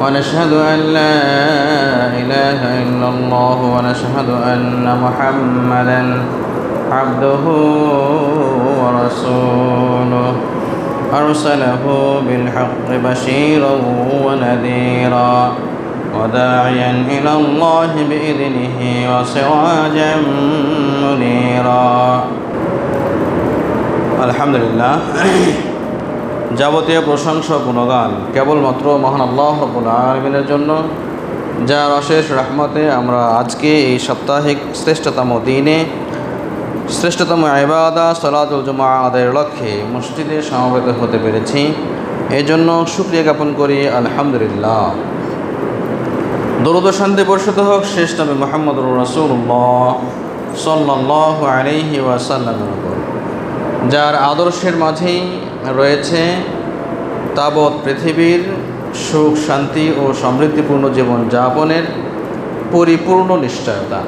ونشهد أن لا إله إلا الله ونشهد أن محمدا عبده ورسوله. أرسله بالحق بشيرا ونذيرا وداعيا إلى الله بإذنه وسراجا منيرا. الحمد لله. যাবতীয় প্রশংসা গুণগান কেবলমাত্র মহান আল্লাহ রবুল আলমিনের জন্য। যার অশেষ রহমতে আমরা আজকে এই সাপ্তাহিক শ্রেষ্ঠতম দিনে, শ্রেষ্ঠতম আইবাদা সলাতুল জমা আদায়ের লক্ষ্যে মসজিদে সমবেত হতে পেরেছি। এজন্য জন্য সুক্রিয়া জ্ঞাপন করি, আলহামদুলিল্লাহ। দরুদ শান্তি বর্ষিত হোক, শেষ নবী মোহাম্মদুর রসুল্লাহ সাল্লাহ আলহি ওয়াসাল্লামের উপর। যার আদর্শের মাঝেই রয়েছে তাবৎ পৃথিবীর সুখ, শান্তি ও সমৃদ্ধিপূর্ণ জীবন যাপনের পরিপূর্ণ নিশ্চয়তা।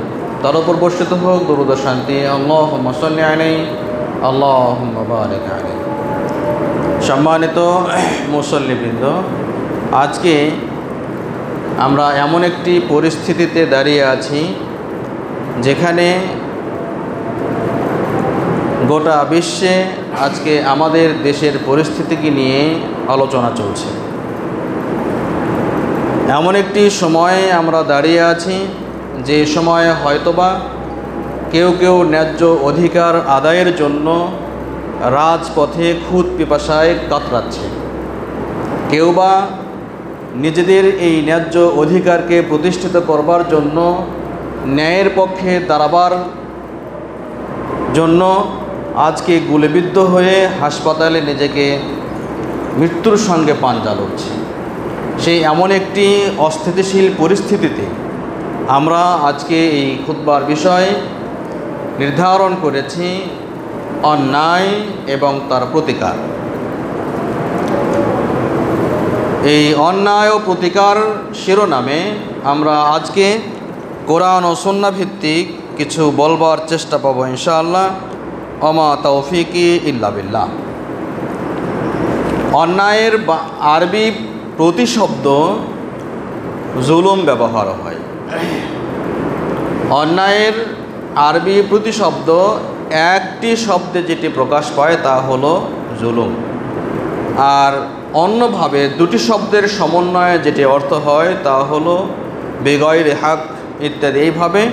তার উপর বর্ষিত হোক, দরুদ শান্তি। আল্লাহ মসল্লি আলাই আল্লাহ বারেক সম্মানিত মুসল্লিবৃন্দ, আজকে আমরা এমন একটি পরিস্থিতিতে দাঁড়িয়ে আছি, যেখানে গোটা বিশ্বে আজকে আমাদের দেশের পরিস্থিতিকে নিয়ে আলোচনা চলছে। এমন একটি সময়ে আমরা দাঁড়িয়ে আছি, যে সময়ে হয়তোবা কেউ কেউ ন্যায্য অধিকার আদায়ের জন্য রাজপথে খুদ পিপাসায় কাতরাচ্ছে। কেউ বা নিজেদের এই ন্যায্য অধিকারকে প্রতিষ্ঠিত করবার জন্য, ন্যায়ের পক্ষে দাঁড়াবার জন্য আজকে গুলিবিদ্ধ হয়ে হাসপাতালে নিজেকে মৃত্যুর সঙ্গে পাঞ্জা লড়ছে সেই এমন একটি অস্থিতিশীল পরিস্থিতিতে আমরা আজকে এই খুতবার বিষয় নির্ধারণ করেছি অন্যায় এবং তার প্রতিকার। এই অন্যায় ও প্রতিকার শিরোনামে আমরা আজকে কোরআন ও সন্না ভিত্তিক কিছু বলবার চেষ্টা পাবো ইনশাআল্লাহ। অমা তৌফিকি ইল্লা বিল্লাহ। অন্যায়ের আরবি প্রতিশব্দ জুলুম ব্যবহার হয়। অন্যায়ের আরবি প্রতিশব্দ একটি শব্দে যেটি প্রকাশ পায় তা হলো জুলুম। আর অন্যভাবে দুটি শব্দের সমন্বয়ে যেটি অর্থ হয় তা হলো বেগয় রেহাক ইত্যাদি। এইভাবে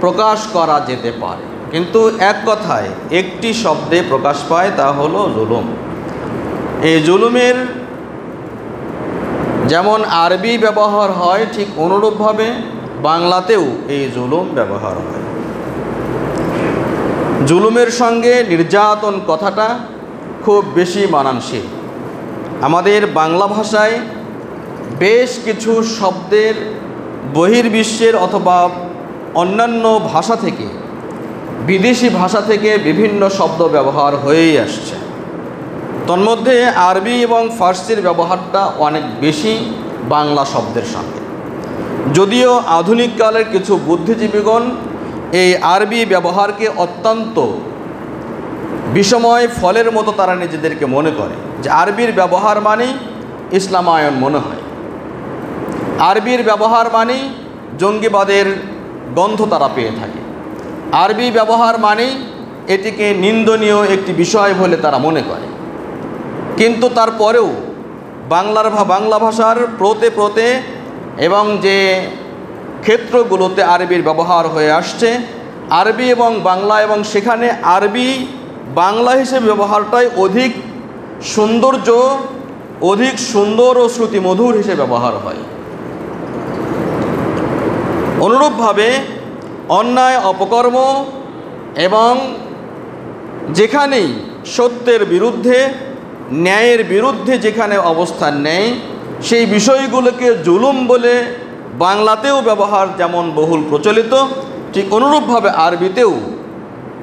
প্রকাশ করা যেতে পারে। কিন্তু এক কথায়, একটি শব্দে প্রকাশ পায় তা হলো জুলুম। এই জুলুমের যেমন আরবি ব্যবহার হয়, ঠিক অনুরূপভাবে বাংলাতেও এই জুলুম ব্যবহার হয়। জুলুমের সঙ্গে নির্যাতন কথাটা খুব বেশি মানানশীল আমাদের বাংলা ভাষায় বেশ কিছু শব্দের বহির্বিশ্বের অথবা অন্যান্য ভাষা থেকে বিদেশি ভাষা থেকে বিভিন্ন শব্দ ব্যবহার হয়েই আসছে। তন্মধ্যে আরবি এবং ফার্সির ব্যবহারটা অনেক বেশি বাংলা শব্দের সঙ্গে। যদিও আধুনিককালের কিছু বুদ্ধিজীবীগণ এই আরবি ব্যবহারকে অত্যন্ত বিষময় ফলের মতো তারা নিজেদেরকে মনে করে, যে আরবির ব্যবহার মানে ইসলামায়ন মনে হয়। আরবির ব্যবহার মানে জঙ্গিবাদের গন্ধ তারা পেয়ে থাকে। আরবি ব্যবহার মানেই এটিকে নিন্দনীয় একটি বিষয় বলে তারা মনে করে। কিন্তু তারপরেও বাংলার বাংলা ভাষার প্রতে প্রতে এবং যে ক্ষেত্রগুলোতে আরবির ব্যবহার হয়ে আসছে, আরবি এবং বাংলা এবং সেখানে আরবি, বাংলা হিসেবে ব্যবহারটাই অধিক সৌন্দর্য, অধিক সুন্দর ও শ্রুতিমধুর হিসেবে ব্যবহার হয়। অনুরূপভাবে অন্যায়, অপকর্ম এবং যেখানেই সত্যের বিরুদ্ধে, ন্যায়ের বিরুদ্ধে যেখানে অবস্থান নেয়, সেই বিষয়গুলোকে জুলুম বলে বাংলাতেও ব্যবহার যেমন বহুল প্রচলিত, ঠিক অনুরূপভাবে আরবিতেও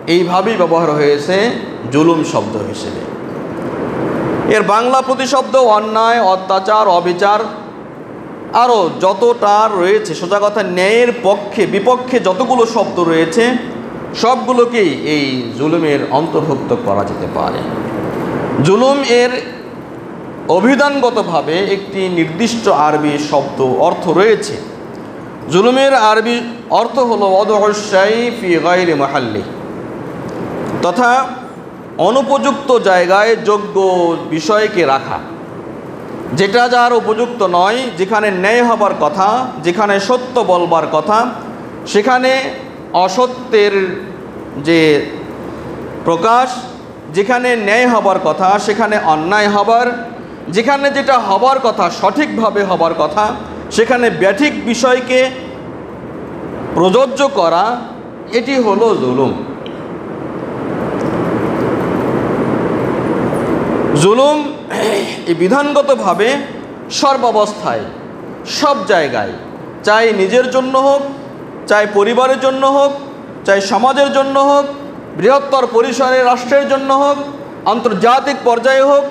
এইভাবেই ব্যবহার হয়েছে জুলুম শব্দ হিসেবে। এর বাংলা প্রতিশব্দ অন্যায়, অত্যাচার, অবিচার আরও যতটা রয়েছে, সোজা কথা, ন্যায়ের পক্ষে, বিপক্ষে যতগুলো শব্দ রয়েছে, সবগুলোকেই এই জুলুমের অন্তর্ভুক্ত করা যেতে পারে। জুলুম এর অভিধানগতভাবে একটি নির্দিষ্ট আরবি শব্দ অর্থ রয়েছে। জুলুমের আরবি অর্থ হলো গাইরে মাহাল্লি তথা অনুপযুক্ত জায়গায় যোগ্য বিষয়কে রাখা। যেটা যার উপযুক্ত নয়, যেখানে ন্যায় হবার কথা, যেখানে সত্য বলবার কথা, সেখানে অসত্যের যে প্রকাশ, যেখানে ন্যায় হবার কথা, সেখানে অন্যায় হবার, যেখানে যেটা হবার কথা সঠিকভাবে হবার কথা, সেখানে ব্যাঠিক বিষয়কে প্রযোজ্য করা, এটি হলো জুলুম। জুলুম এই বিধানগতভাবে সর্বাবস্থায়, সব জায়গায়, চাই নিজের জন্য হোক, চাই পরিবারের জন্য হোক, চাই সমাজের জন্য হোক, বৃহত্তর পরিসরে রাষ্ট্রের জন্য হোক, আন্তর্জাতিক পর্যায়ে হোক,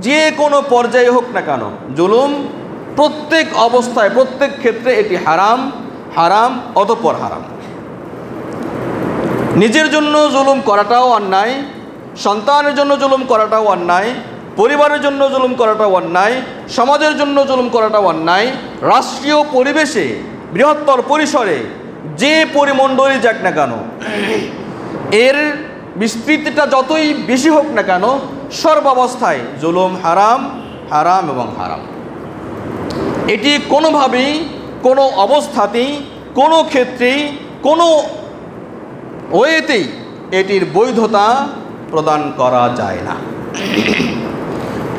যে কোনো পর্যায়ে হোক না কেন, জুলুম প্রত্যেক অবস্থায়, প্রত্যেক ক্ষেত্রে এটি হারাম হারাম অতপর হারাম। নিজের জন্য জুলুম করাটাও অন্যায়, সন্তানের জন্য জুলুম করাটাও অন্যায় পরিবারের জন্য জুলুম করাটাও অন্যায়, সমাজের জন্য জুলুম করাটাও অন্যায়, রাষ্ট্রীয় পরিবেশে, বৃহত্তর পরিসরে যে পরিমণ্ডলই যাক না কেন, এর বিস্তৃতিটা যতই বেশি হোক না কেন, সর্বাবস্থায় জুলুম হারাম হারাম এবং হারাম। এটি কোনোভাবেই, কোনো অবস্থাতেই, কোনো ক্ষেত্রেই, কোনো ওয়েতেই এটির বৈধতা প্রদান করা যায় না।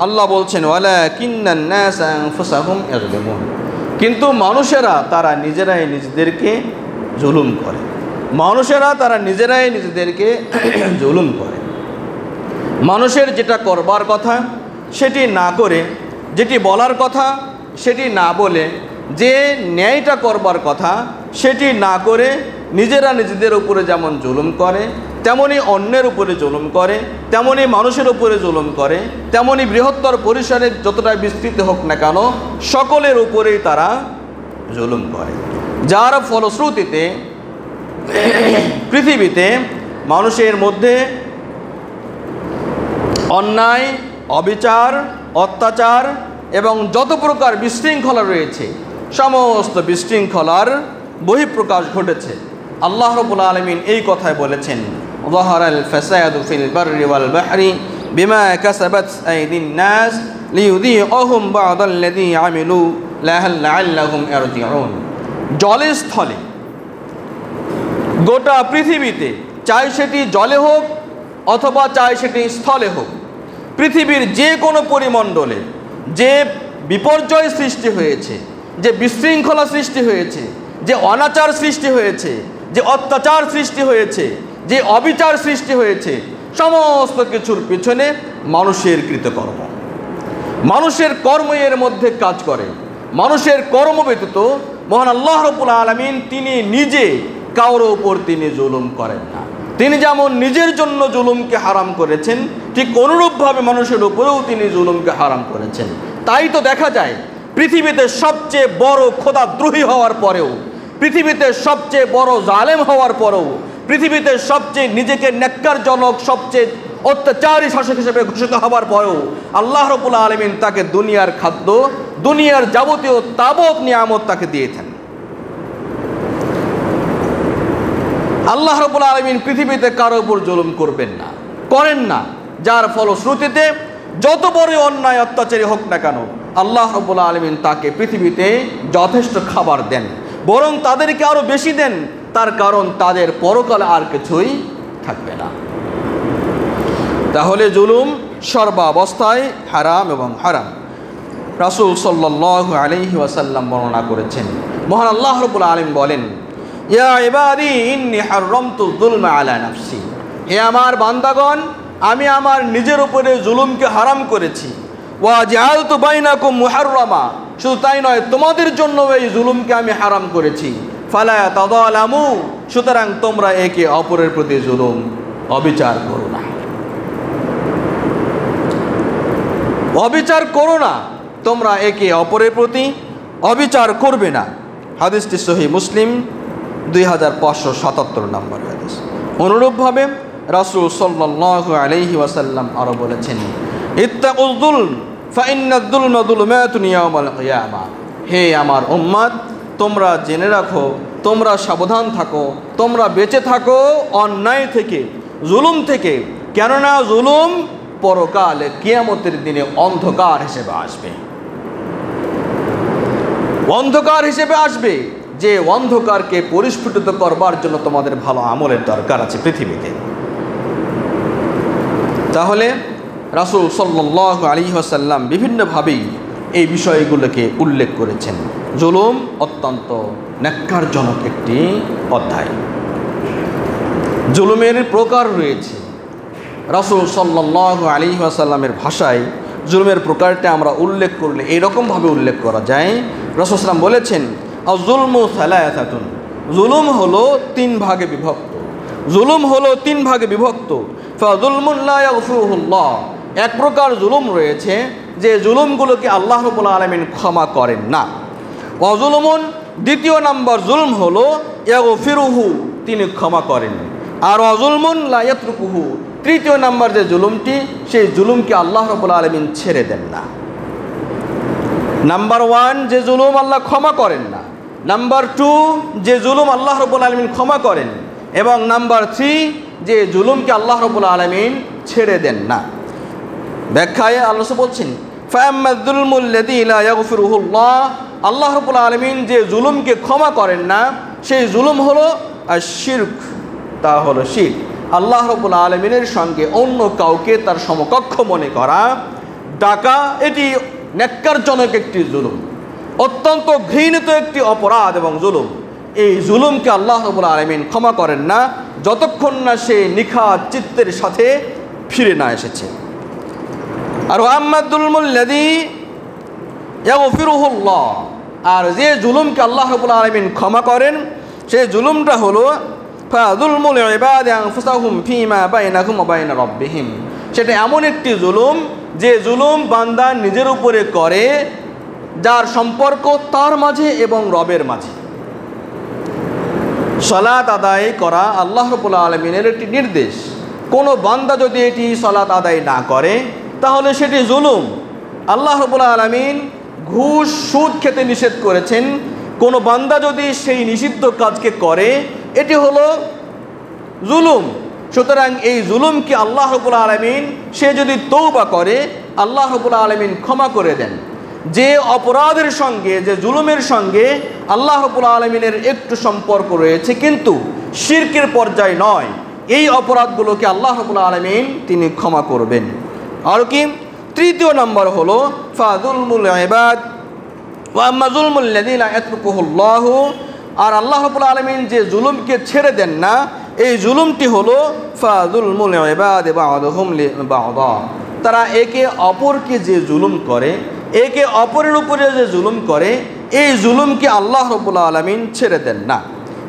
আল্লাহ বলছেন কিন্তু মানুষেরা তারা নিজেরাই নিজেদেরকে জুলুম করে। মানুষেরা তারা নিজেরাই নিজেদেরকে জুলুম করে। মানুষের যেটা করবার কথা, সেটি না করে, যেটি বলার কথা, সেটি না বলে, যে ন্যায়টা করবার কথা, সেটি না করে নিজেরা নিজেদের উপরে যেমন জুলুম করে তেমনি অন্যের উপরে জুলুম করে, তেমনি মানুষের উপরে জুলুম করে, তেমনি বৃহত্তর পরিসরে যতটা বিস্তৃত হোক না কেন, সকলের উপরেই তারা জুলুম করে। যার ফলশ্রুতিতে পৃথিবীতে মানুষের মধ্যে অন্যায়, অবিচার, অত্যাচার এবং যত প্রকার বিশৃঙ্খলা রয়েছে, সমস্ত বিশৃঙ্খলার বহিঃপ্রকাশ ঘটেছে। আল্লাহ রবুল আলমিন এই কথায় বলেছেন ظهر الفساد في البر والبحر بما كسبت أيدي الناس ليذيقهم بعض الذي عملوا لعلهم يرجعون জলে স্থলে গোটা পৃথিবীতে চাই সেটি জলে হোক অথবা চাই সেটি স্থলে হোক পৃথিবীর যে কোনো পরিমণ্ডলে যে বিপর্যয় সৃষ্টি হয়েছে যে বিশৃঙ্খলা সৃষ্টি হয়েছে যে অনাচার সৃষ্টি হয়েছে যে অত্যাচার সৃষ্টি হয়েছে যে অবিচার সৃষ্টি হয়েছে, সমস্ত কিছুর পিছনে মানুষের কৃতকর্ম। মানুষের কর্ম এর মধ্যে কাজ করে। মানুষের কর্ম ব্যতীত মহান আল্লাহ রবুল আলমিন তিনি নিজে কারোর ওপর তিনি জুলুম করেন না। তিনি যেমন নিজের জন্য জুলুমকে হারাম করেছেন, ঠিক অনুরূপভাবে মানুষের উপরেও তিনি জুলুমকে হারাম করেছেন। তাই তো দেখা যায়, পৃথিবীতে সবচেয়ে বড় খোদাদ্রোহী হওয়ার পরেও, পৃথিবীতে সবচেয়ে বড় জালেম হওয়ার পরেও পৃথিবীতে সবচেয়ে নিজেকে ন্যাক্কারজনক সবচেয়ে অত্যাচারী শাসক হিসেবে ঘোষিত হবার পরেও আল্লাহ রবুল্লা আলমিন তাকে দুনিয়ার খাদ্য, দুনিয়ার যাবতীয় তাবৎ নিয়ামত তাকে দিয়েছেন। আল্লাহ রবুল্লা আলমিন পৃথিবীতে কারও উপর জুলুম করবেন না, করেন না। যার ফলশ্রুতিতে যত বড় অন্যায়, অত্যাচারী হোক না কেন, আল্লাহ রবুল্লা আলমিন তাকে পৃথিবীতে যথেষ্ট খাবার দেন, বরং তাদেরকে আরও বেশি দেন। তার কারণ তাদের পরকাল আর কিছুই থাকবে না। তাহলে জুলুম সর্বাবস্থায় হারাম এবং হারাম। রাসুল সাল্লাহ আলহি ওয়াসাল্লাম বর্ণনা করেছেন। মহান আল্লাহ রবুল আলম বলেন আলা হে আমার বান্দাগণ, আমি আমার নিজের উপরে জুলুমকে হারাম করেছি। ওয়া জাআলতু বাইনাকুম মুহাররামা। শুধু তাই নয়, তোমাদের জন্য এই জুলুমকে আমি হারাম করেছি। ফালা তাদালামু সুতরাং তোমরা একে অপরের প্রতি জুলুম, অবিচার করো না। অবিচার করো না, তোমরা একে অপরের প্রতি অবিচার করবে না। হাদিসটি সহি মুসলিম, দুই হাজার পাঁচশো সাতাত্তর নম্বর হাদিস। অনুরূপভাবে রাসুল সাল্লাহ আলহি ওয়াসাল্লাম আরও বলেছেন ইত্তাকুল ফাইন্নাদুল নদুল মেতুনিয়ামাল হে আমার উম্মাদ তোমরা জেনে রাখো, তোমরা সাবধান থাকো, তোমরা বেঁচে থাকো অন্যায় থেকে, জুলুম থেকে। কেননা জুলুম পরকালে কিয়ামতের দিনে অন্ধকার হিসেবে আসবে। অন্ধকার হিসেবে আসবে যে অন্ধকারকে পরিস্ফুটিত করবার জন্য তোমাদের ভালো আমলের দরকার আছে পৃথিবীতে। তাহলে রাসুল সাল্লাহ আলী আসাল্লাম বিভিন্নভাবেই এই বিষয়গুলোকে উল্লেখ করেছেন। জুলুম অত্যন্ত ন্যাক্কারজনক একটি অধ্যায়। জুলুমের প্রকার রয়েছে। রাসুল সাল্লাহ আলী আসাল্লামের ভাষায় জুলুমের প্রকারটা আমরা উল্লেখ করলে এইরকমভাবে উল্লেখ করা যায়। রসুলাম বলেছেন জুলমু সালায়াতুন জুলুম হলো তিন ভাগে বিভক্ত। জুলুম হলো তিন ভাগে বিভক্ত। এক প্রকার জুলুম রয়েছে যে জুলুমগুলোকে আল্লাহ রবুল্লা আলমিন ক্ষমা করেন না। অজুলমুন দ্বিতীয় নাম্বার জুলম হলো ফিরুহু তিনি ক্ষমা করেন। আর অজুলমুন লায়াতরুকুহু তৃতীয় নাম্বার যে জুলুমটি, সেই জুলুমকে আল্লাহ রবুল্লা আলমিন ছেড়ে দেন না। নাম্বার ওয়ান, যে জুলুম আল্লাহ ক্ষমা করেন না। নাম্বার টু, যে জুলুম আল্লাহ রবুল আলমিন ক্ষমা করেন। এবং নাম্বার থ্রি, যে জুলুমকে আল্লাহ রবুল আলমিন ছেড়ে দেন না। ব্যাখ্যায় আল্লাহ বলছেন ফায়াম্মাদুলমুল্লাহ আল্লাহ রবুল আলমিন যে জুলুমকে ক্ষমা করেন না, সেই জুলুম হলো আর শির্ক তা হলো শির। আল্লাহ রবুল আলমিনের সঙ্গে অন্য কাউকে তার সমকক্ষ মনে করা, ডাকা, এটি ন্যাক্কারজনক একটি জুলুম, অত্যন্ত ঘৃণিত একটি অপরাধ এবং জুলুম। এই জুলুমকে আল্লাহ রবুল আলমিন ক্ষমা করেন না, যতক্ষণ না সে নিখাত চিত্তের সাথে ফিরে না এসেছে। আর ফিরুহুল্লাহ আর যে জুলুমকে আল্লাহ রবুল আলমিন ক্ষমা করেন সেই জুলুমটা হলো ফিমা বাইনা সেটা এমন একটি জুলুম, যে জুলুম বান্দা নিজের উপরে করে, যার সম্পর্ক তার মাঝে এবং রবের মাঝে। সলাৎ আদায় করা আল্লাহ রবুল্লা আলমিনের একটি নির্দেশ। কোনো বান্দা যদি এটি সলাৎ আদায় না করে তাহলে সেটি জুলুম। আল্লাহ রবুল্লা আলমিন ঘুষ, সুদ খেতে নিষেধ করেছেন। কোনো বান্দা যদি সেই নিষিদ্ধ কাজকে করে, এটি হলো জুলুম। সুতরাং এই জুলুমকে আল্লাহ রবুল্লা আলমিন, সে যদি তৌবা করে, আল্লাহ রবুল্লা আলমিন ক্ষমা করে দেন। যে অপরাধের সঙ্গে, যে জুলুমের সঙ্গে আল্লাহ রবুল্লা আলমিনের একটু সম্পর্ক রয়েছে, কিন্তু শির্কের পর্যায় নয়। এই অপরাধগুলোকে আল্লাহ রবুল্লা আলমিন, তিনি ক্ষমা করবেন। আর কি? তৃতীয় নম্বর হলো ফাজুলমুল এবাদ আর আল্লাহ রবুল্লা আলমিন যে জুলুমকে ছেড়ে দেন না, এই জুলুমটি হলো বা তারা একে অপরকে যে জুলুম করে, একে অপরের উপরে যে জুলুম করে, এই জুলুমকে আল্লাহ রবুল্লা আলমিন ছেড়ে দেন না।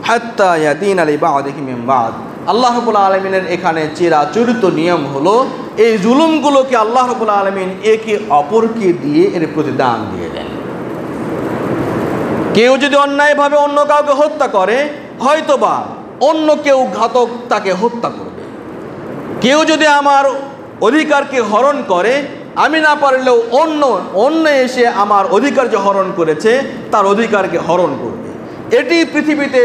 হাত্তা ইয়াদিন আলী বা আদিহিমাদ আল্লাহ আলমিনের এখানে চিরাচরিত নিয়ম হলো, এই জুলুমগুলোকে আল্লাহ আলমিন একে অপরকে দিয়ে এর প্রতিদান দিয়ে দেন। কেউ যদি অন্যায়ভাবে অন্য কাউকে হত্যা করে, হয়তোবা অন্য কেউ ঘাতক তাকে হত্যা করবে। কেউ যদি আমার অধিকারকে হরণ করে, আমি না পারলেও অন্য অন্য এসে আমার অধিকার যে হরণ করেছে, তার অধিকারকে হরণ করবে। এটি পৃথিবীতে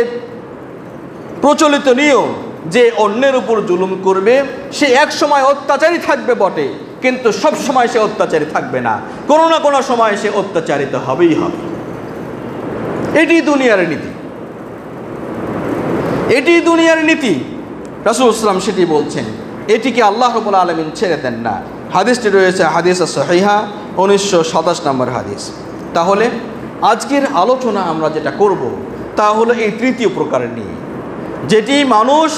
প্রচলিত নিয়ম। যে অন্যের উপর জুলুম করবে, সে এক সময় অত্যাচারী থাকবে বটে, কিন্তু সব সময় সে অত্যাচারী থাকবে না। কোনো না কোনো সময় সে অত্যাচারিত হবেই হবে। এটি দুনিয়ার নীতি। এটি দুনিয়ার নীতি। রাসুল ইসলাম সেটি বলছেন, এটিকে আল্লাহ রবুল আলমিন ছেড়ে দেন না। হাদিসটি রয়েছে হাদিস সহিহা, উনিশশো সাতাশ নম্বর হাদিস। তাহলে আজকের আলোচনা আমরা যেটা করব, তা হলো এই তৃতীয় প্রকারের নিয়ে। যেটি মানুষ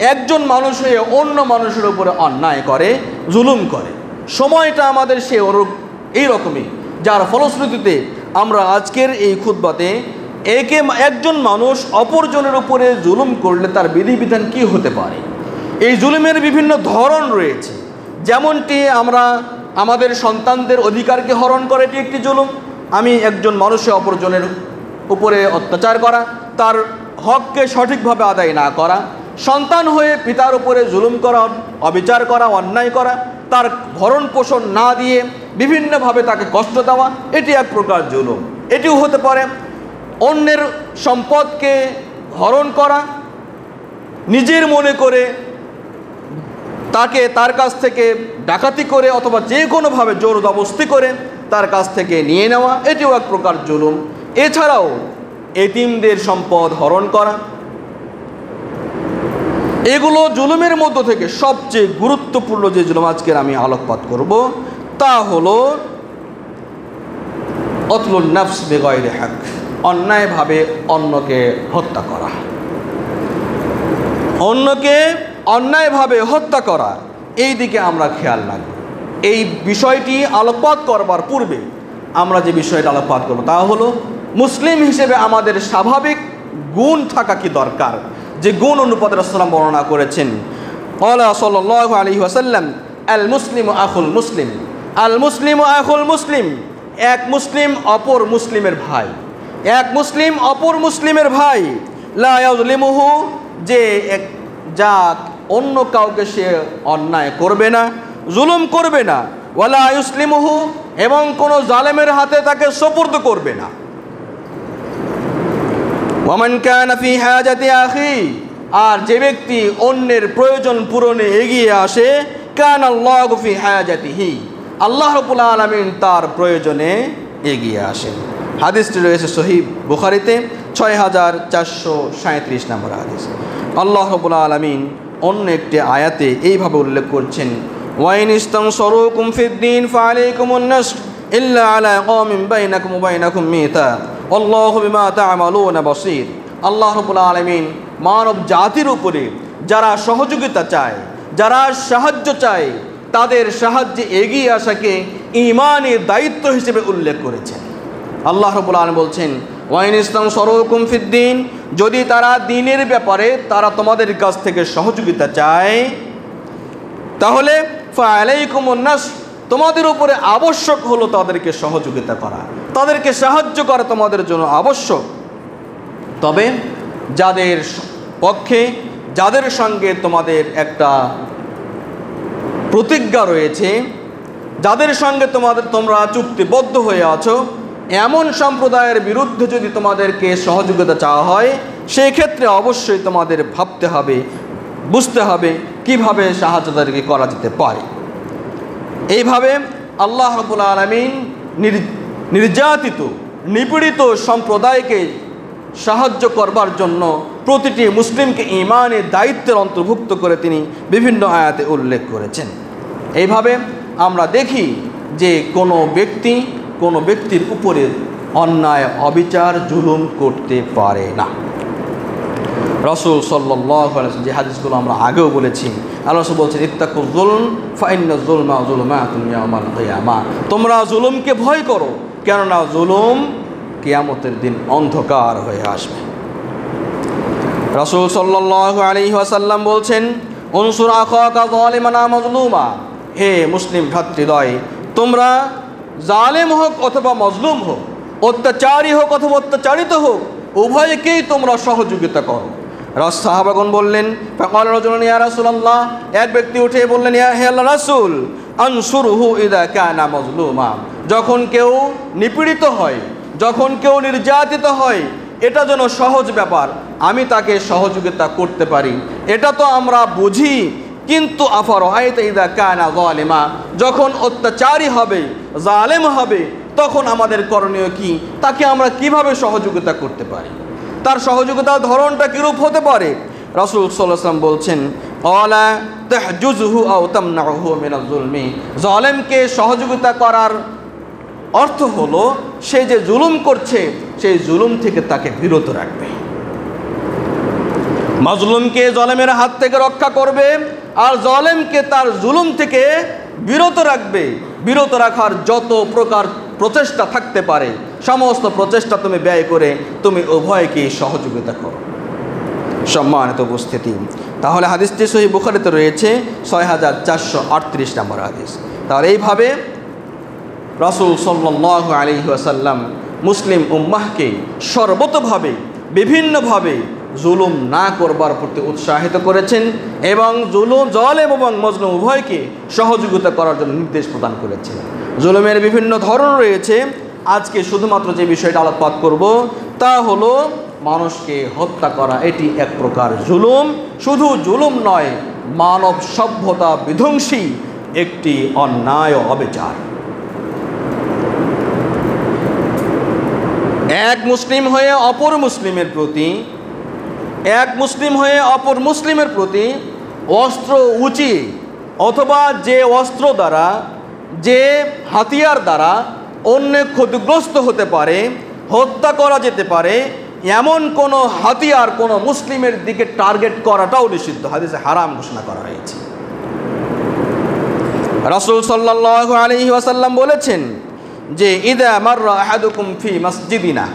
একজন মানুষ হয়ে অন্য মানুষের উপরে অন্যায় করে, জুলুম করে। সময়টা আমাদের সে ওরূপ এইরকমই। যার ফলশ্রুতিতে আমরা আজকের এই খুদ্বাতে একে একজন মানুষ অপরজনের উপরে জুলুম করলে তার বিধিবিধান কি হতে পারে? এই জুলুমের বিভিন্ন ধরন রয়েছে। যেমনটি আমরা আমাদের সন্তানদের অধিকারকে হরণ করে এটি একটি জুলুম। আমি একজন মানুষে অপরজনের উপরে অত্যাচার করা, তার হককে সঠিকভাবে আদায় না করা সন্তান হয়ে পিতার উপরে জুলুম করা, অবিচার করা, অন্যায় করা, তার ভরণ পোষণ না দিয়ে বিভিন্নভাবে তাকে কষ্ট দেওয়া, এটি এক প্রকার জুলুম। এটিও হতে পারে অন্যের সম্পদকে হরণ করা, নিজের মনে করে তাকে তার কাছ থেকে ডাকাতি করে অথবা যে কোনোভাবে জোর জবস্তি করে তার কাছ থেকে নিয়ে নেওয়া, এটিও এক প্রকার জুলুম। এছাড়াও এতিমদের সম্পদ হরণ করা এগুলো জুলুমের মধ্য থেকে সবচেয়ে গুরুত্বপূর্ণ যে জুলুম আজকের আমি আলোকপাত করব, তা হলো অতলুল নফস বেগয়ের হক, অন্যায়ভাবে অন্যকে হত্যা করা। অন্যকে অন্যায়ভাবে হত্যা করা, এই দিকে আমরা খেয়াল রাখব। এই বিষয়টি আলোকপাত করবার পূর্বে আমরা যে বিষয়টা আলোকপাত করব তা হলো, মুসলিম হিসেবে আমাদের স্বাভাবিক গুণ থাকা কি দরকার? যে গুণ অনুপাত রসলাম বর্ণনা করেছেন। আল্লাহ সাল আলী ওয়াসাল্লাম আল মুসলিম আখুল মুসলিম। আল মুসলিম আখুল মুসলিম। এক মুসলিম অপর মুসলিমের ভাই। এক মুসলিম অপর মুসলিমের ভাই। লাউলিমুহু যে এক, যা অন্য কাউকে সে অন্যায় করবে না, জুলুম করবে না। ওয়ালা ইউসলিমুহু, এবং কোনো জালেমের হাতে তাকে সপুর্দ করবে না। ওমান কানাফি হাজাতে আখি, আর যে ব্যক্তি অন্যের প্রয়োজন পূরণে এগিয়ে আসে কান আল্লাহ গুফি হায়াজাতিহি আল্লাহ রবুল আলমিন তার প্রয়োজনে এগিয়ে আসেন। হাদিসটি রয়েছে শহীদ বুখারিতে ছয় হাজার চারশো সাঁত্রিশ নম্বর হাদিস। আল্লাহ রবুল আলমিন অন্য একটি আয়াতে এইভাবে উল্লেখ করছেন, ওয়াইন ইস্তম কুমফিদ্দিন ফালে কুমন্নস ইল্লা আলা কমিম বাইনাকুম বাইনাকুম মিতা অল্লাহবিমা আল্লাহ আলমিন মানব জাতির উপরে যারা সহযোগিতা চায়, যারা সাহায্য চায়, তাদের সাহায্যে এগিয়ে আসাকে ইমানের দায়িত্ব হিসেবে উল্লেখ করেছেন। আল্লাহ রবুল আলম বলছেন, ওয়াইন ইসলাম সরকুম ফিদ্দিন, যদি তারা দিনের ব্যাপারে তারা তোমাদের কাছ থেকে সহযোগিতা চায়, তাহলে ফায়ালাইকুমন্যাস তোমাদের উপরে আবশ্যক হলো তাদেরকে সহযোগিতা করা। তাদেরকে সাহায্য করা তোমাদের জন্য আবশ্যক। তবে যাদের পক্ষে, যাদের সঙ্গে তোমাদের একটা প্রতিজ্ঞা রয়েছে, যাদের সঙ্গে তোমাদের তোমরা চুক্তিবদ্ধ হয়ে আছো, এমন সম্প্রদায়ের বিরুদ্ধে যদি তোমাদেরকে সহযোগিতা চাওয়া হয় সেই ক্ষেত্রে অবশ্যই তোমাদের ভাবতে হবে, বুঝতে হবে কীভাবে সাহায্য তাদেরকে করা যেতে পারে। এইভাবে আল্লাহ রবুল আলমিন নির্যাতিত, নিপীড়িত সম্প্রদায়কে সাহায্য করবার জন্য প্রতিটি মুসলিমকে ইমানের দায়িত্বের অন্তর্ভুক্ত করে তিনি বিভিন্ন আয়াতে উল্লেখ করেছেন। এইভাবে আমরা দেখি যে কোনো ব্যক্তি কোনো ব্যক্তির উপরে অন্যায়, অবিচার, জুলুম করতে পারে না। রসুল সাল্লাহ যে হাদিসগুলো আমরা আগেও বলেছি, আল্লাহ বলছেন ইত্তাকু জুলম ফাইন্য জুলমা জুলমা তুমি আমার তোমরা জুলুমকে ভয় করো কেননা জুলুম কিয়ামতের দিন অন্ধকার হয়ে আসবে। রসুল সাল্লাহ আলী বলছেন অনুসুর মজলুমা। হে মুসলিম ভ্রাতৃদয়, তোমরা জালেম হোক অথবা মজলুম হোক, অত্যাচারী হোক অথবা অত্যাচারিত হোক, উভয়কেই তোমরা সহযোগিতা করো। রাস সাহাবাগন বললেন, ফকাল রজুল ইয়া রাসূলুল্লাহ? এক ব্যক্তি উঠে বললেন, ইয়া হে আল্লাহ রাসূল আনসুরহু ইদা কানা মজলুমা। যখন কেউ নিপীড়িত হয়, যখন কেউ নির্যাতিত হয়, এটা যেন সহজ ব্যাপার। আমি তাকে সহযোগিতা করতে পারি। এটা তো আমরা বুঝি। কিন্তু আফার ইদা কানা জালেমা, যখন অত্যাচারী হবে, জালেম হবে, তখন আমাদের করণীয় কি? তাকে আমরা কীভাবে সহযোগিতা করতে পারি? তার সহযোগিতার ধরনটা কীরূপ হতে পারে? রাসূল ওয়াসাল্লাম বলছেন জালেমকে সহযোগিতা করার অর্থ হলো, সে যে জুলুম করছে, সেই জুলুম থেকে তাকে বিরত রাখবে। মাজলুমকে জলেমের হাত থেকে রক্ষা করবে আর জলেমকে তার জুলুম থেকে বিরত রাখবে। বিরত রাখার যত প্রকার প্রচেষ্টা থাকতে পারে, সমস্ত প্রচেষ্টা তুমি ব্যয় করে তুমি উভয়কে সহযোগিতা করো। সম্মানিত উপস্থিতি। তাহলে হাদিসটি সহি বুখারিতে রয়েছে ছয় হাজার চারশো আটত্রিশ নম্বর হাদিস। তাহলে এইভাবে রাসুল সাল্লাহ আলী আসাল্লাম মুসলিম উম্মাহকে সর্বতভাবে, বিভিন্নভাবে জুলুম না করবার প্রতি উৎসাহিত করেছেন এবং জুলুম, জলেম এবং মজলুম উভয়কে সহযোগিতা করার জন্য নির্দেশ প্রদান করেছেন। জুলুমের বিভিন্ন ধরন রয়েছে। আজকে শুধুমাত্র যে বিষয়টা আলোকপাত করব তা হলো মানুষকে হত্যা করা, এটি এক প্রকার জুলুম। শুধু জুলুম নয়, মানব সভ্যতা বিধ্বংসী, একটি অন্যায় অবিচার। এক মুসলিম হয়ে অপর মুসলিমের প্রতি, এক মুসলিম হয়ে অপর মুসলিমের প্রতি অস্ত্র উঁচিয়ে অথবা যে অস্ত্র দ্বারা, যে হাতিয়ার দ্বারা অন্য ক্ষতিগ্রস্ত হতে পারে, হত্যা করা যেতে পারে এমন কোনো হাতিয়ার কোনো মুসলিমের দিকে টার্গেট করাটাও নিষিদ্ধ। হাদিসে হারাম ঘোষণা করা হয়েছে। রাসুল সাল্লাহ আলী ওয়াসাল্লাম বলেছেন যে, ইদা মার আহাদুকুম ফি মসজিদিনা।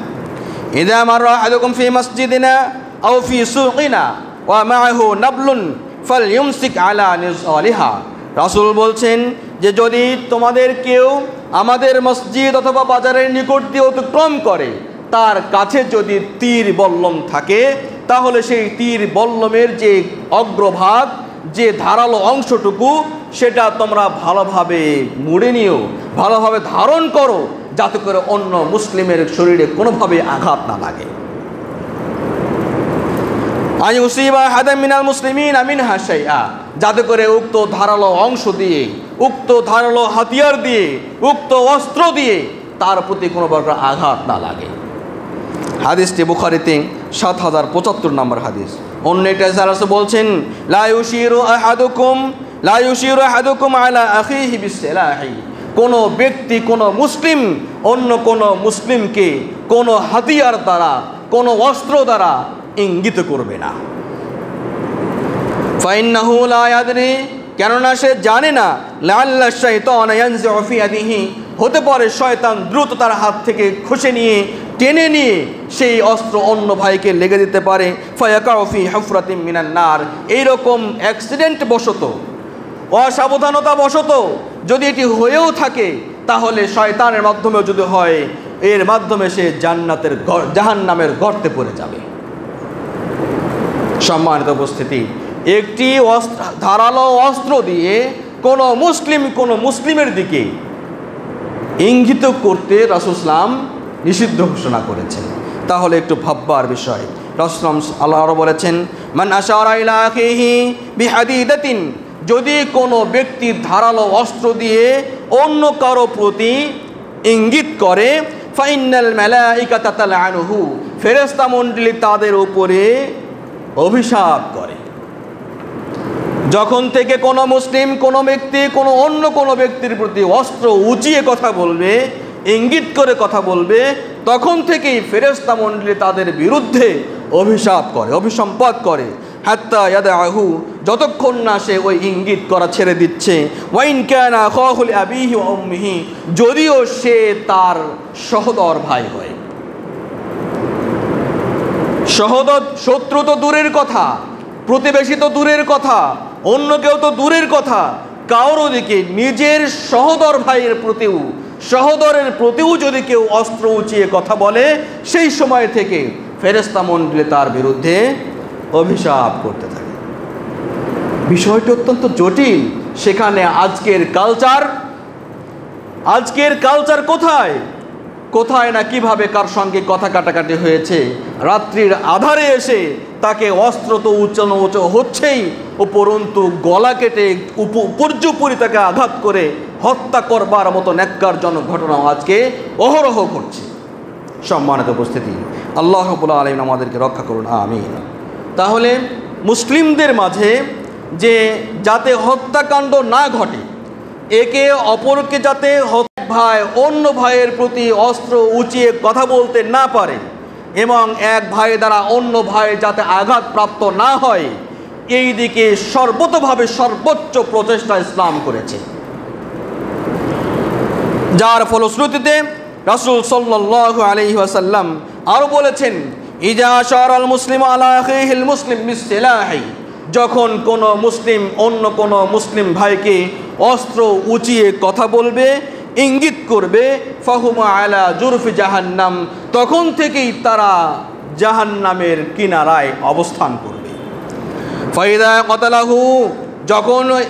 ইদা মার আহাদুকুম ফি মসজিদিনা আও ফি সুকিনা ওয়া মাহু নাবলুন ফল ইউমসিক আলা নিজলিহা। রাসুল বলছেন যে, যদি তোমাদের কেউ আমাদের মসজিদ অথবা বাজারের নিকট দিয়ে অতিক্রম করে তার কাছে যদি তীর বল্লম থাকে, তাহলে সেই তীর বল্লমের যে অগ্রভাগ, যে ধারালো অংশটুকু, সেটা তোমরা ভালোভাবে মুড়ে নিও, ভালোভাবে ধারণ করো, যাতে করে অন্য মুসলিমের শরীরে কোনোভাবে আঘাত না লাগে। মিনাল মুসলিমিন আমিন হাসাইয়া যাতে করে উক্ত ধারালো অংশ দিয়ে, উক্ত ধারালো হাতিয়ার দিয়ে, উক্ত অস্ত্র দিয়ে তার প্রতি কোনো প্রকার আঘাত না লাগে। হাদিসটি বুখারিতে সাত হাজার পঁচাত্তর নম্বর হাদিস। অন্য একটা সারাস বলছেন লায়ুশিরু আহাদুকুম লায়ুশিরু আহাদুকুম আলা আখিহি বিসলাহি। কোনো ব্যক্তি, কোনো মুসলিম, অন্য কোনো মুসলিমকে কোনো হাতিয়ার দ্বারা, কোনো অস্ত্র দ্বারা ইঙ্গিত করবে না। ফাইন্নাহু লা ইয়াদরি, কেননা সে জানে না লাল্লা ইয়াদিহি হতে পারে শয়তান দ্রুত তার হাত থেকে খসে নিয়ে টেনে নিয়ে সেই অস্ত্র অন্য ভাইকে লেগে দিতে পারে। ফয়াকাউফি হফরাতিম মিনান নার। এইরকম অ্যাক্সিডেন্ট বশত, অসাবধানতা বশত যদি এটি হয়েও থাকে, তাহলে শয়তানের মাধ্যমেও যদি হয়, এর মাধ্যমে সে জান্নাতের জাহান নামের গর্তে পড়ে যাবে। সম্মানিত উপস্থিতি, একটি অস্ত্র, ধারালো অস্ত্র দিয়ে কোনো মুসলিম কোনো মুসলিমের দিকে ইঙ্গিত করতে রাসুসলাম নিষিদ্ধ ঘোষণা করেছেন। তাহলে একটু ভাববার বিষয়। রসলাম আল্লাহ আরও বলেছেন, মান আশারাইলাহি যদি কোনো ব্যক্তি ধারালো অস্ত্র দিয়ে অন্য কারও প্রতি ইঙ্গিত করে ফাইনাল মেলাইকা তাতাল ফেরেস্তা মণ্ডলী তাদের উপরে অভিশাপ করে। যখন থেকে কোনো মুসলিম, কোনো ব্যক্তি, কোনো অন্য কোনো ব্যক্তির প্রতি অস্ত্র উঁচিয়ে কথা বলবে ইঙ্গিত করে কথা বলবে, তখন থেকেই ফেরেস্তা মণ্ডলী তাদের বিরুদ্ধে অভিশাপ করে অভিসম্পদ করে। হাত্তা ইয়াদা আহু যতক্ষণ না সে ওই ইঙ্গিত করা ছেড়ে দিচ্ছে। ওয়াইন ক্যানা খহুল আবিহি অম্মিহি যদিও সে তার সহদর ভাই হয়। সহদর শত্রু তো দূরের কথা, প্রতিবেশী তো দূরের কথা, অন্য কেউ তো দূরের কথা কারোর দিকে নিজের সহদর ভাইয়ের প্রতিও সহদরের প্রতিও যদি কেউ অস্ত্র উঁচিয়ে কথা বলে, সেই সময় থেকে ফেরেস্তা মন্ডলে তার বিরুদ্ধে অভিশাপ করতে থাকে। বিষয়টি অত্যন্ত জটিল। সেখানে আজকের কালচার আজকের কালচার কোথায়? কোথায় না কীভাবে কার সঙ্গে কথা কাটাকাটি হয়েছে? রাত্রির আধারে এসে তাকে অস্ত্র তো উচ্চানো উচ্চ হচ্ছেই। উপরন্তু গলা কেটে উপর্যুপরি তাকে আঘাত করে হত্যা করবার মতো ন্যাক্কারজনক ঘটনাও আজকে অহরহ ঘটছে। সম্মানিত উপস্থিতি, আল্লাহ রবুল্লা আলম আমাদেরকে রক্ষা করুন, আমিন। তাহলে মুসলিমদের মাঝে যে যাতে হত্যাকাণ্ড না ঘটে, একে অপরকে যাতে ভাই, অন্য ভাইয়ের প্রতি অস্ত্র উঁচিয়ে কথা বলতে না পারে এবং এক ভাই দ্বারা অন্য ভাই যাতে আঘাতপ্রাপ্ত না হয়, এই দিকে সর্বতভাবে সর্বোচ্চ প্রচেষ্টা ইসলাম করেছে। যার ফলশ্রুতিতে রাসূল সাল্লাল্লাহু আলাইহি ওয়াসাল্লাম আরও বলেছেন, ইজা শারাল মুসলিম আলা আখিহিল মুসলিম যখন কোনো মুসলিম অন্য কোনো মুসলিম ভাইকে অস্ত্র উঁচিয়ে কথা বলবে ইঙ্গিত করবে, ফাহুমা আলা জুরফি জাহান্নাম, তখন থেকেই তারা জাহান্নামের কিনারায় অবস্থান করবে। ফাইদা কতালাহু, যখন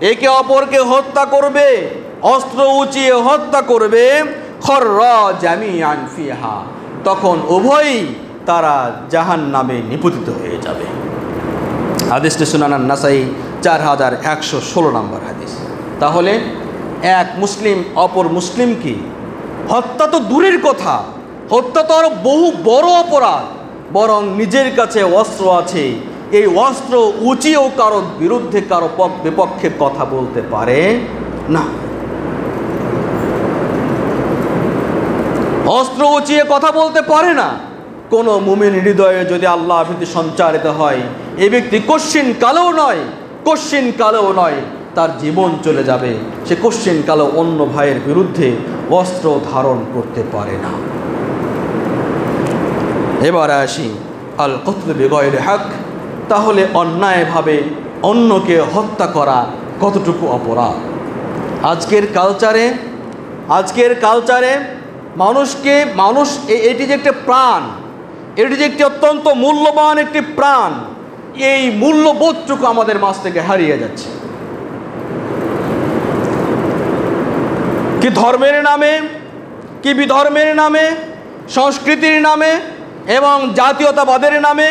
একে অপরকে হত্যা করবে, অস্ত্র উঁচিয়ে হত্যা করবে, খর্রা জামিয়ান ফিহা, তখন উভয়ই তারা জাহান নামে নিপতিত হয়ে যাবে। হাদিসটি সুনানান নাসাই চার হাজার একশো ষোলো নম্বর হাদিস। তাহলে এক মুসলিম, অপর মুসলিমকে হত্যা তো দূরের কথা। হত্যা তো আরও বহু বড় অপরাধ। বরং নিজের কাছে অস্ত্র আছে। এই অস্ত্র উঁচিয়েও কারও বিরুদ্ধে কারও পক- বিপক্ষে কথা বলতে পারে না। অস্ত্র উঁচিয়ে কথা বলতে পারে না। কোনো মুমিন হৃদয়ে যদি আল্লাহ সঞ্চারিত হয়, এ ব্যক্তি কশ্চিন কালেও নয়, কশ্চিন কালেও নয়। তার জীবন চলে যাবে। সে কশ্চিন কালেও অন্য ভাইয়ের বিরুদ্ধে অস্ত্র ধারণ করতে পারে না। এবার আসি আল কতল বেগয়ের হক। তাহলে অন্যায়ভাবে অন্যকে হত্যা করা কতটুকু অপরাধ? আজকের কালচারে আজকের কালচারে মানুষকে, মানুষ এটি যে একটা প্রাণ, এটি যে একটি অত্যন্ত মূল্যবান একটি প্রাণ, এই মূল্যবোধটুকু আমাদের মাছ থেকে হারিয়ে যাচ্ছে। কি ধর্মের নামে, কি বিধর্মের নামে, সংস্কৃতির নামে এবং জাতীয়তাবাদের নামে,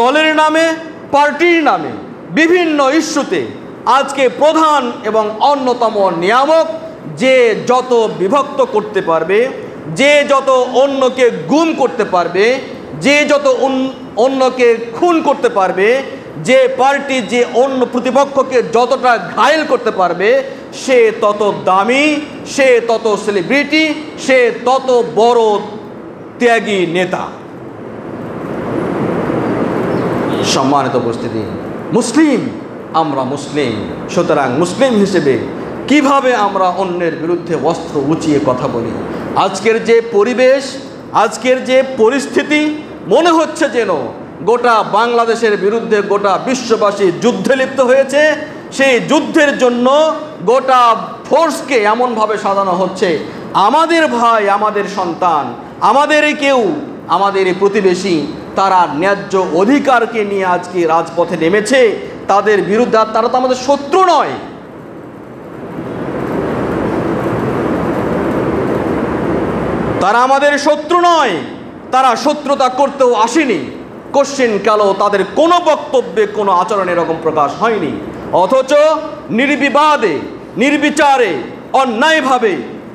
দলের নামে, পার্টির নামে, বিভিন্ন ইস্যুতে আজকে প্রধান এবং অন্যতম নিয়ামক যে যত বিভক্ত করতে পারবে, যে যত অন্যকে গুম করতে পারবে, যে যত অন্যকে খুন করতে পারবে যে পার্টি যে অন্য প্রতিপক্ষকে যতটা ঘায়েল করতে পারবে, সে তত দামি, সে তত সেলিব্রিটি সে তত বড় ত্যাগী নেতা। সম্মানিত উপস্থিতি, মুসলিম, আমরা মুসলিম। সুতরাং মুসলিম হিসেবে কীভাবে আমরা অন্যের বিরুদ্ধে অস্ত্র উঁচিয়ে কথা বলি? আজকের যে পরিবেশ, আজকের যে পরিস্থিতি, মনে হচ্ছে যেন গোটা বাংলাদেশের বিরুদ্ধে গোটা বিশ্ববাসী যুদ্ধে লিপ্ত হয়েছে। সেই যুদ্ধের জন্য গোটা ফোর্সকে এমনভাবে সাজানো হচ্ছে, আমাদের ভাই, আমাদের সন্তান, আমাদেরই কেউ আমাদের প্রতিবেশী, তারা ন্যায্য অধিকারকে নিয়ে আজকে রাজপথে নেমেছে, তাদের বিরুদ্ধে তারা তো আমাদের শত্রু নয়। তারা আমাদের শত্রু নয়, তারা শত্রুতা করতেও আসেনি। কোশ্চেন কালো তাদের কোনো বক্তব্যে, কোনো আচরণ এরকম প্রকাশ হয়নি। অথচ নির্বিবাদে, নির্বিচারে, অন্যায়ভাবে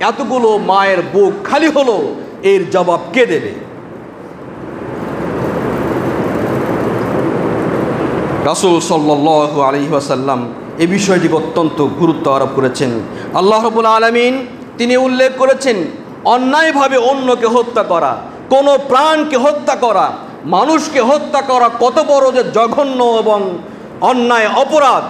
এতগুলো মায়ের বুক খালি হলো, এর জবাব কে দেবে? রাসুল সাল্লাহ আলী ওয়াসাল্লাম এই বিষয়টিকে অত্যন্ত গুরুত্ব আরোপ করেছেন। আল্লাহ রবুল আলমিন তিনি উল্লেখ করেছেন, অন্যায়ভাবে অন্যকে হত্যা করা, কোনো প্রাণকে হত্যা করা মানুষকে হত্যা করা কত বড় যে জঘন্য এবং অন্যায় অপরাধ,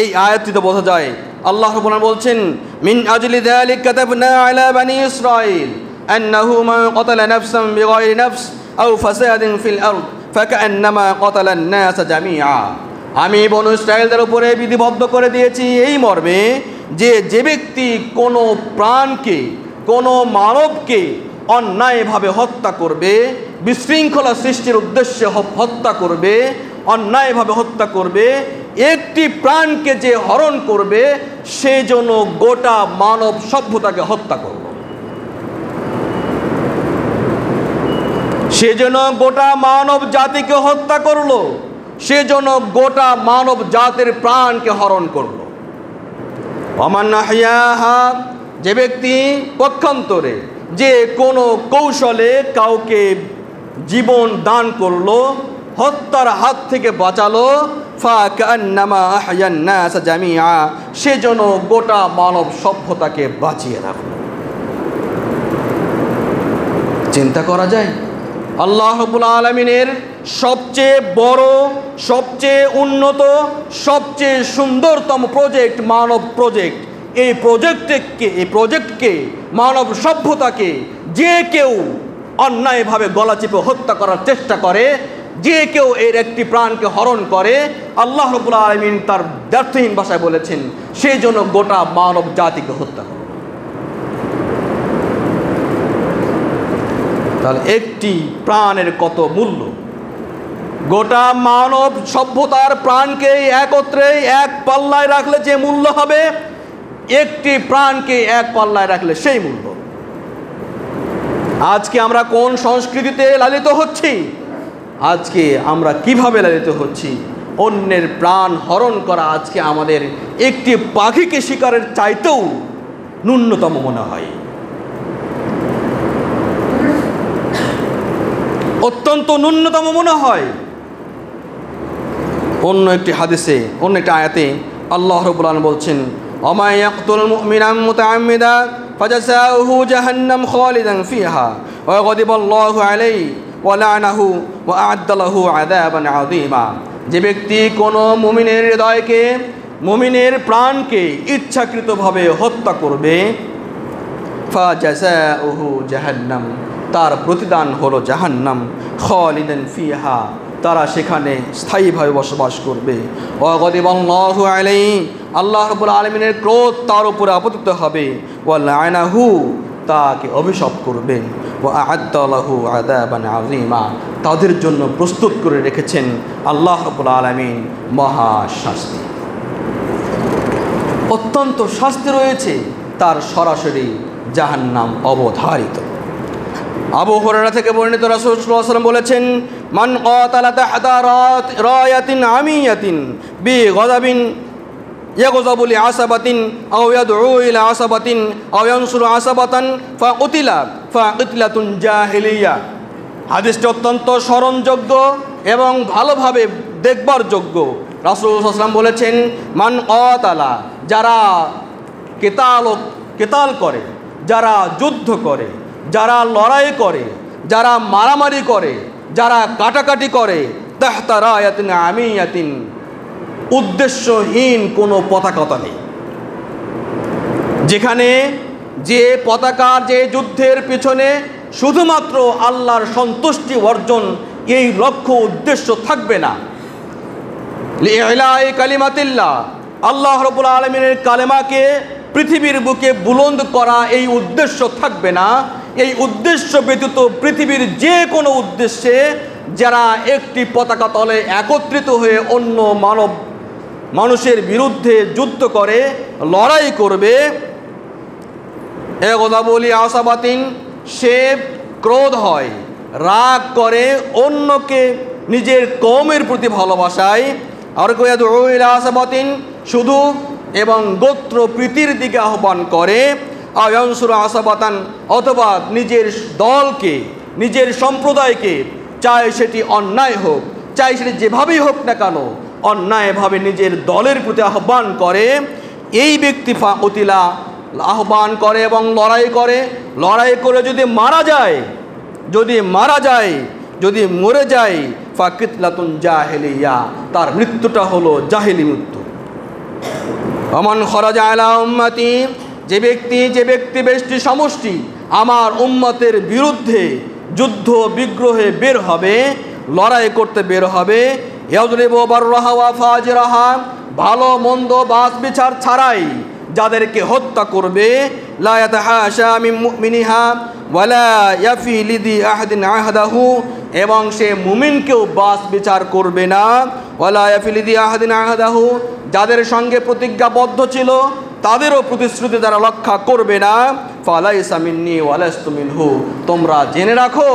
এই আয়াতটিতে বোঝা যায়। আল্লাহ রবুল বলছেন, মিন আজলি দালিক কাতাবনা আলা বানি ইসরাঈল, আন্নাহু মা কাতালা নাফসান বিগাইরি নাফস, আও ফাসাদিন ফিল আরদ ফাকান্নামা কাতালা আন-নাস জামিআ। আমি বনু ইসরায়েলদের উপরে বিধিবদ্ধ করে দিয়েছি এই মর্মে যে যে ব্যক্তি কোনো প্রাণকে, কোনো মানবকে অন্যায়ভাবে হত্যা করবে, বিশৃঙ্খলা সৃষ্টির উদ্দেশ্যে হত্যা করবে, অন্যায়ভাবে হত্যা করবে, একটি প্রাণকে যে হরণ করবে, সে যেন গোটা মানব সভ্যতাকে হত্যা করবে যেন গোটা মানব জাতিকে হত্যা করল যেন গোটা মানব জাতির প্রাণকে হরণ করল। অমান্য হাইয়াহা যে ব্যক্তি পক্ষান্তরে যে কোনো কৌশলে কাউকে জীবন দান করল, হত্যার হাত থেকে বাঁচালো জামিআ সেজন্য গোটা মানব সভ্যতাকে বাঁচিয়ে রাখল। চিন্তা করা যায়, আল্লাহ রবুল আলমিনের সবচেয়ে বড়, সবচেয়ে উন্নত, সবচেয়ে সুন্দরতম প্রজেক্ট মানব প্রজেক্ট এই প্রজেক্টকে এই প্রজেক্টকে মানব সভ্যতাকে যে কেউ অন্যায়ভাবে গলা চেপে হত্যা করার চেষ্টা করে, যে কেউ এর একটি প্রাণকে হরণ করে, আল্লাহ রবুল আলমিন তার ব্যর্থহীন ভাষায় বলেছেন সেই জন্য গোটা মানব জাতিকে হত্যা করে। তাহলে একটি প্রাণের কত মূল্য? গোটা মানব সভ্যতার প্রাণকে একত্রে এক পাল্লায় রাখলে যে মূল্য হবে? একটি প্রাণকে এক পাল্লায় রাখলে সেই মূল্য। আজকে আমরা কোন সংস্কৃতিতে লালিত হচ্ছি? আজকে আমরা কীভাবে লালিত হচ্ছি? অন্যের প্রাণ হরণ করা আজকে আমাদের একটি পাখিকে শিকারের চাইতেও ন্যূনতম মনে হয়। অত্যন্ত ন্যূনতম মনে হয়। অন্য একটি হাদিসে, অন্য একটি আয়াতে আল্লাহ রবুল আলম বলছেন মুমিনা মুতাআম্মিদা ফাজাসাউহু জাহান্নাম খালিদান ফিহা ওয়া গাদিবাল্লাহু আলাইহি ওয়া লা'নাহু ওয়া আ'আদ্দা লাহু আযাবান আযীমা যে ব্যক্তি কোনো মুমিনের হৃদয়কে, মুমিনের প্রাণকে ইচ্ছাকৃতভাবে হত্যা করবে, ফাজাসাউহু জাহান্নাম, তার প্রতিদান হলো জাহান্নাম, খালিদান ফিহা, তারা সেখানে স্থায়ীভাবে বসবাস করবে। অগদিবাল্লাহু আলাই আল্লাহ রবুল আলমিনের ক্রোধ তার উপরে আপতিত হবে। ও লায়নাহু তাকে অভিশাপ করবেন ও আদালাহু আদাবান আজিমা তাদের জন্য প্রস্তুত করে রেখেছেন আল্লাহ রবুল আলমিন মহাশাস্তি অত্যন্ত শাস্তি রয়েছে, তার সরাসরি যাহার জাহান্নাম অবধারিত। আবু হরারা থেকে বর্ণিত রাসূলুল্লাহ বলেছেন, মান ক্বাতালা তাহতা রায়াতিন আমিয়াতিন, বি গযাবিন লি আসাবাতিন আও ইয়াদউ ইলা আসাবাতিন আও ইয়ানসুরু আসাবাতান ফাকুতিলা ফাকিতলাতুন জাহিলিয়া। হাদিসটি অত্যন্ত স্মরণযোগ্য এবং ভালোভাবে দেখবার যোগ্য। রাসূলুল্লাহ বলেছেন, মান ক্বাতালা যারা কেতাল কেতাল করে, যারা যুদ্ধ করে, যারা লড়াই করে, যারা মারামারি করে, যারা কাটাকাটি করে তাহতারা আয়াতিন আমি ইয়াতিন উদ্দেশ্যহীন কোনো পতাকতা নেই। যেখানে যে পতাকা যে যুদ্ধের পিছনে শুধুমাত্র আল্লাহর সন্তুষ্টি অর্জন এই লক্ষ্য উদ্দেশ্য থাকবে না। কালিমাতিল্লাহ, আল্লাহ রবুল আলমিনের কালেমাকে পৃথিবীর বুকে বুলন্দ করা এই উদ্দেশ্য থাকবে না। এই উদ্দেশ্য ব্যতীত পৃথিবীর যে কোনো উদ্দেশ্যে যারা একটি পতাকা তলে একত্রিত হয়ে অন্য মানব মানুষের বিরুদ্ধে যুদ্ধ করে, লড়াই করবে। এ কথা বলি আশাবাতিন, সে ক্রোধ হয়, রাগ করে, অন্যকে নিজের কমের প্রতি ভালোবাসায়। আর কইয়া আশাবাতিন, শুধু এবং গোত্র প্রীতির দিকে আহ্বান করে। আয়নসুর আশাবাতান, অথবা নিজের দলকে, নিজের সম্প্রদায়কে চায় সেটি অন্যায় হোক, চাই সেটি যেভাবেই হোক না কেন অন্যায়ভাবে নিজের দলের প্রতি আহ্বান করে, এই ব্যক্তি ফা অতিলা আহ্বান করে এবং লড়াই করে। লড়াই করে যদি মারা যায়, যদি মারা যায়, যদি মরে যায় ফাকিতলাতুন জাহেলিয়া, তার মৃত্যুটা হলো জাহেলি মৃত্যু। অমন খরজা আলা উম্মাতি, যে ব্যক্তি যে ব্যক্তি বেশটি সমষ্টি, আমার উম্মতের বিরুদ্ধে যুদ্ধ বিগ্রহে বের হবে, লড়াই করতে বের হবে ভালো, মন্দ, বাস বিচার ছাড়াই যাদেরকে হত্যা করবে এবং সে মুমিনকেও বাস বিচার করবে না। ওয়ালা ইয়াফিলিদি আহাদিন আহাদাহু, যাদের সঙ্গে প্রতিজ্ঞাবদ্ধ ছিল তাদেরও প্রতিশ্রুতি দ্বারা রক্ষা করবে না। ফালাই সামিন্নি ওয়ালাস্তুমিন হু তোমরা জেনে রাখো,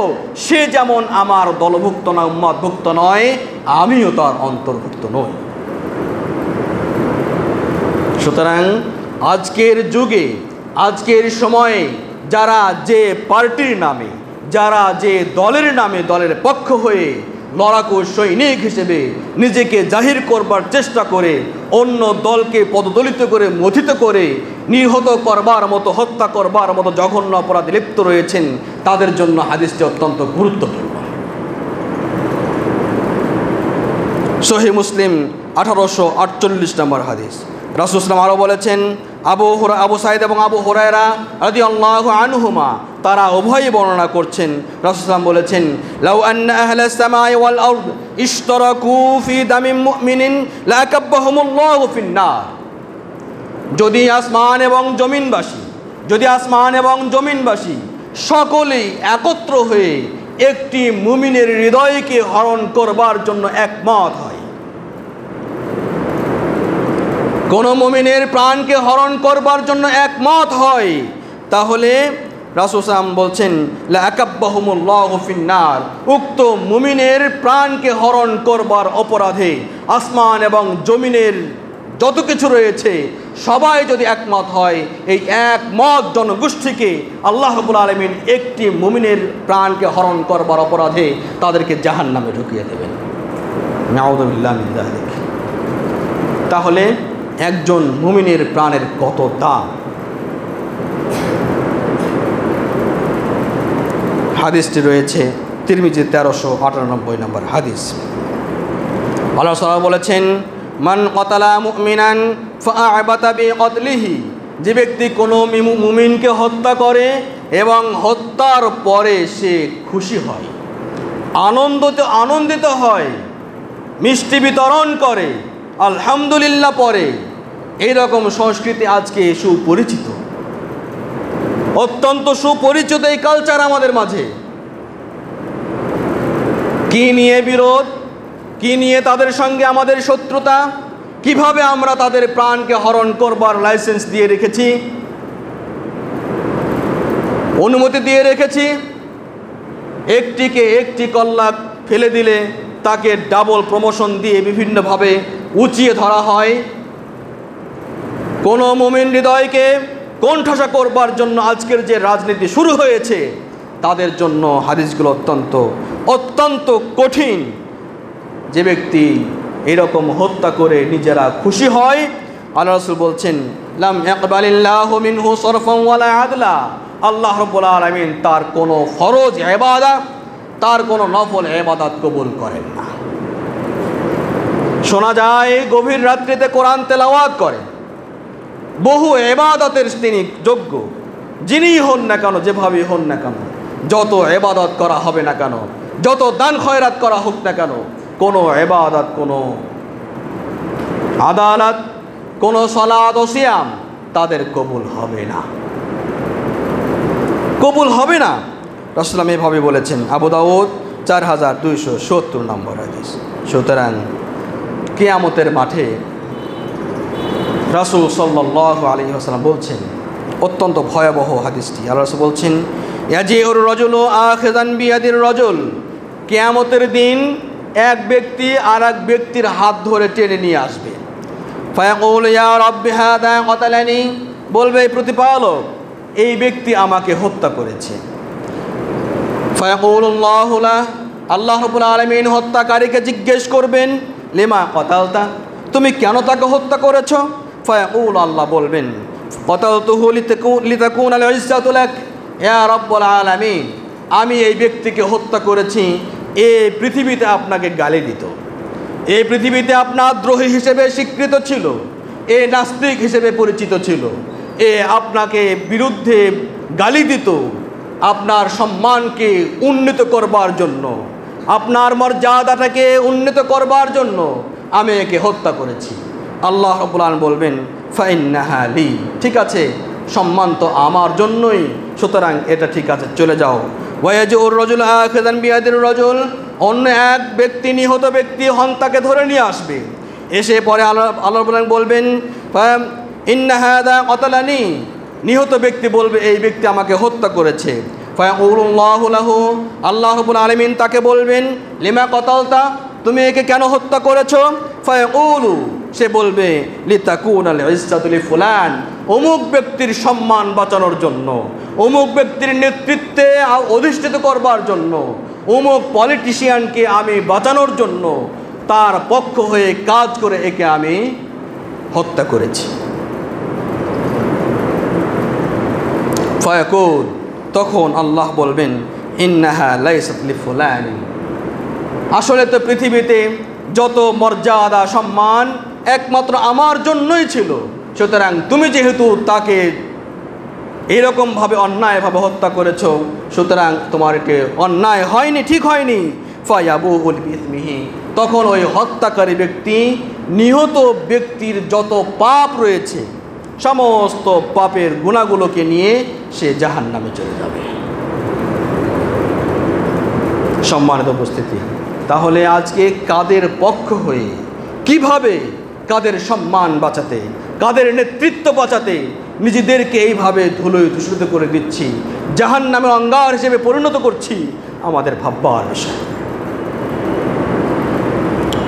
সে যেমন আমার দলভুক্ত না উম্মতভুক্ত নয়, আমিও তার অন্তর্ভুক্ত নই। সুতরাং আজকের যুগে, আজকের সময়ে যারা যে পার্টির নামে, যারা যে দলের নামে দলের পক্ষ হয়ে লড়াকু সৈনিক হিসেবে নিজেকে জাহির করবার চেষ্টা করে, অন্য দলকে পদদলিত করে, মথিত করে, নিহত করবার মতো, হত্যা করবার মতো জঘন্য অপরাধে লিপ্ত রয়েছেন। তাদের জন্য হাদিসটি অত্যন্ত গুরুত্বপূর্ণ। সহি মুসলিম আঠারোশো আটচল্লিশ নম্বর হাদিস। রাসুসলাম আরও বলেছেন আবু হুরা, আবু সাইদ এবং আবু হুরায়রা রাদি আল্লাহ আনহুমা, তারা উভয়ই বর্ণনা করছেন। রাসুসলাম বলেছেন, লাউ আন্না আহলা সামাই ওয়াল আরদ ইশতারাকু ফি দামিম মুমিনিন লাকাব্বাহুমুল্লাহু ফিন্নার। যদি আসমান এবং জমিনবাসী, যদি আসমান এবং জমিনবাসী সকলেই একত্র হয়ে একটি মুমিনের হৃদয়কে হরণ করবার জন্য একমত হয় কোন মুমিনের প্রাণকে হরণ করবার জন্য একমত হয় তাহলে রাসুসাম বলছেন ফিন্নার। উক্ত মুমিনের প্রাণকে হরণ করবার অপরাধে আসমান এবং জমিনের যত কিছু রয়েছে সবাই যদি একমত হয় এই একমত জনগোষ্ঠীকে আল্লাহ রবুল আলমিন একটি মুমিনের প্রাণকে হরণ করবার অপরাধে তাদেরকে জাহান নামে ঢুকিয়ে দেবেন। তাহলে একজন মুমিনের প্রাণের কত দাম? হাদিসটি রয়েছে তিরমিজি তেরোশো আটানব্বই নম্বর হাদিস। আল্লাহ সাল্লাম বলেছেন, মান কতালা মুমিনান কতলিহি যে ব্যক্তি কোনো মুমিনকে হত্যা করে এবং হত্যার পরে সে খুশি হয়, আনন্দিত আনন্দিত হয়, মিষ্টি বিতরণ করে আলহামদুলিল্লাহ পরে এইরকম সংস্কৃতি আজকে সুপরিচিত। অত্যন্ত সুপরিচিত এই কালচার আমাদের মাঝে। কি নিয়ে বিরোধ, কি নিয়ে তাদের সঙ্গে আমাদের শত্রুতা, কীভাবে আমরা তাদের প্রাণকে হরণ করবার লাইসেন্স দিয়ে রেখেছি, অনুমতি দিয়ে রেখেছি, একটিকে একটি কল্লা ফেলে দিলে তাকে ডাবল প্রমোশন দিয়ে বিভিন্নভাবে উঁচিয়ে ধরা হয়। কোনো মোমিন হৃদয়কে কোণঠাসা করবার জন্য আজকের যে রাজনীতি শুরু হয়েছে, তাদের জন্য হাদিসগুলো অত্যন্ত অত্যন্ত কঠিন। যে ব্যক্তি এরকম হত্যা করে নিজেরা খুশি হয়, আল্লাহ রসুল বলছেন, লাম একবালিল্লাহ মিনহু সরফম ওয়ালা আদলা। আল্লাহ রব্বুল আলমিন তার কোনো ফরজ এবাদাত তার কোনো নফল এবাদাত কবুল করেন না। শোনা যায়, গভীর রাত্রিতে কোরআন তেলাওয়াত করেন। বহু এবাদতের তিনি যোগ্য। যিনিই হন না কেন, যেভাবেই হন না কেন, যত এবাদত করা হবে না কেন, যত দান খয়রাত করা হোক না কেন, কোনো এবাদত, কোনো আদালত, কোনো সলাদ ও সিয়াম তাদের কবুল হবে না। কবুল হবে না। রসলাম এভাবে বলেছেন, আবু দাউদ চার হাজার দুইশো সত্তর নম্বর হাদিস। সুতরাং কেয়ামতের মাঠে রাসুল সাল্লাহ আলী হাসলাম বলছেন, অত্যন্ত ভয়াবহ হাদিসটি। আল্লাহ বলছেন ইয়াজি ওর রজল ও আখেদান বিয়াদির রজল, কেয়ামতের দিন এক ব্যক্তি আর এক ব্যক্তির হাত ধরে টেনে নিয়ে আসবে। ফায়াকুল বলবে প্রতিপালক, এই ব্যক্তি আমাকে হত্যা করেছে। আল্লাহ রবুল আলমিন হত্যাকারীকে জিজ্ঞেস করবেন, লেমা কতালতা? তুমি কেন তাকে হত্যা করেছ? ফায়াকুল আল্লাহ বলবেন কতাল তুহু লিতাকুন আল ইজ্জাতুলাক ইয়া রব্বুল আলামিন, আমি এই ব্যক্তিকে হত্যা করেছি, এ পৃথিবীতে আপনাকে গালি দিত। এই পৃথিবীতে আপনার দ্রোহী হিসেবে স্বীকৃত ছিল, এ নাস্তিক হিসেবে পরিচিত ছিল, এ আপনাকে বিরুদ্ধে গালি দিত। আপনার সম্মানকে উন্নীত করবার জন্য, আপনার মর্যাদাটাকে উন্নীত করবার জন্য আমি একে হত্যা করেছি। আল্লাহ রবুল্লান বলবেন ফাইনাহালি ঠিক আছে, সম্মান তো আমার জন্যই, সুতরাং এটা ঠিক আছে, চলে যাও। ওয়াজুর রজুল আখেদান বিয়াদের রজুল। অন্য এক ব্যক্তি, নিহত ব্যক্তি হন, তাকে ধরে নিয়ে আসবে। এসে পরে আল্লাহ আল্লাহ বলবেন ইন্নাহাদা কতলানি। নিহত ব্যক্তি বলবে, এই ব্যক্তি আমাকে হত্যা করেছে। আল্লাহ রবুল আলমিন তাকে বলবেন, লিমা কতালতা, তুমি একে কেন হত্যা করেছ? ফায়াকুলু, সে বলবে, লিতাকুন আল ইজ্জাতুলি ফুলান অমুক ব্যক্তির সম্মান বাঁচানোর জন্য, অমুক ব্যক্তির নেতৃত্বে অধিষ্ঠিত করবার জন্য, অমুক পলিটিশিয়ানকে আমি বাঁচানোর জন্য, তার পক্ষ হয়ে কাজ করে একে আমি হত্যা করেছি। ফয়াকুল তখন আল্লাহ বলবেন, ইন্নাহা লাইসাতলি ফুলানি আসলে তো পৃথিবীতে যত মর্যাদা, সম্মান একমাত্র আমার জন্যই ছিল। সুতরাং তুমি যেহেতু তাকে এরকমভাবে অন্যায়ভাবে হত্যা করেছ, সুতরাং তোমার একে অন্যায় হয়নি, ঠিক হয়নি। ফায়াবু উল বিসমিহি। তখন ওই হত্যাকারী ব্যক্তি, নিহত ব্যক্তির যত পাপ রয়েছে সমস্ত পাপের গুণাগুলোকে নিয়ে সে জাহান নামে চলে যাবে। সম্মানিত উপস্থিতি, তাহলে আজকে কাদের পক্ষ হয়ে কীভাবে কাদের সম্মান বাঁচাতে, কাদের নেতৃত্ব বাঁচাতে নিজেদেরকে এইভাবে ধুলোয় দূষিত করে দিচ্ছি জাহান নামে অঙ্গার হিসেবে পরিণত করছি, আমাদের ভাববার বিষয়।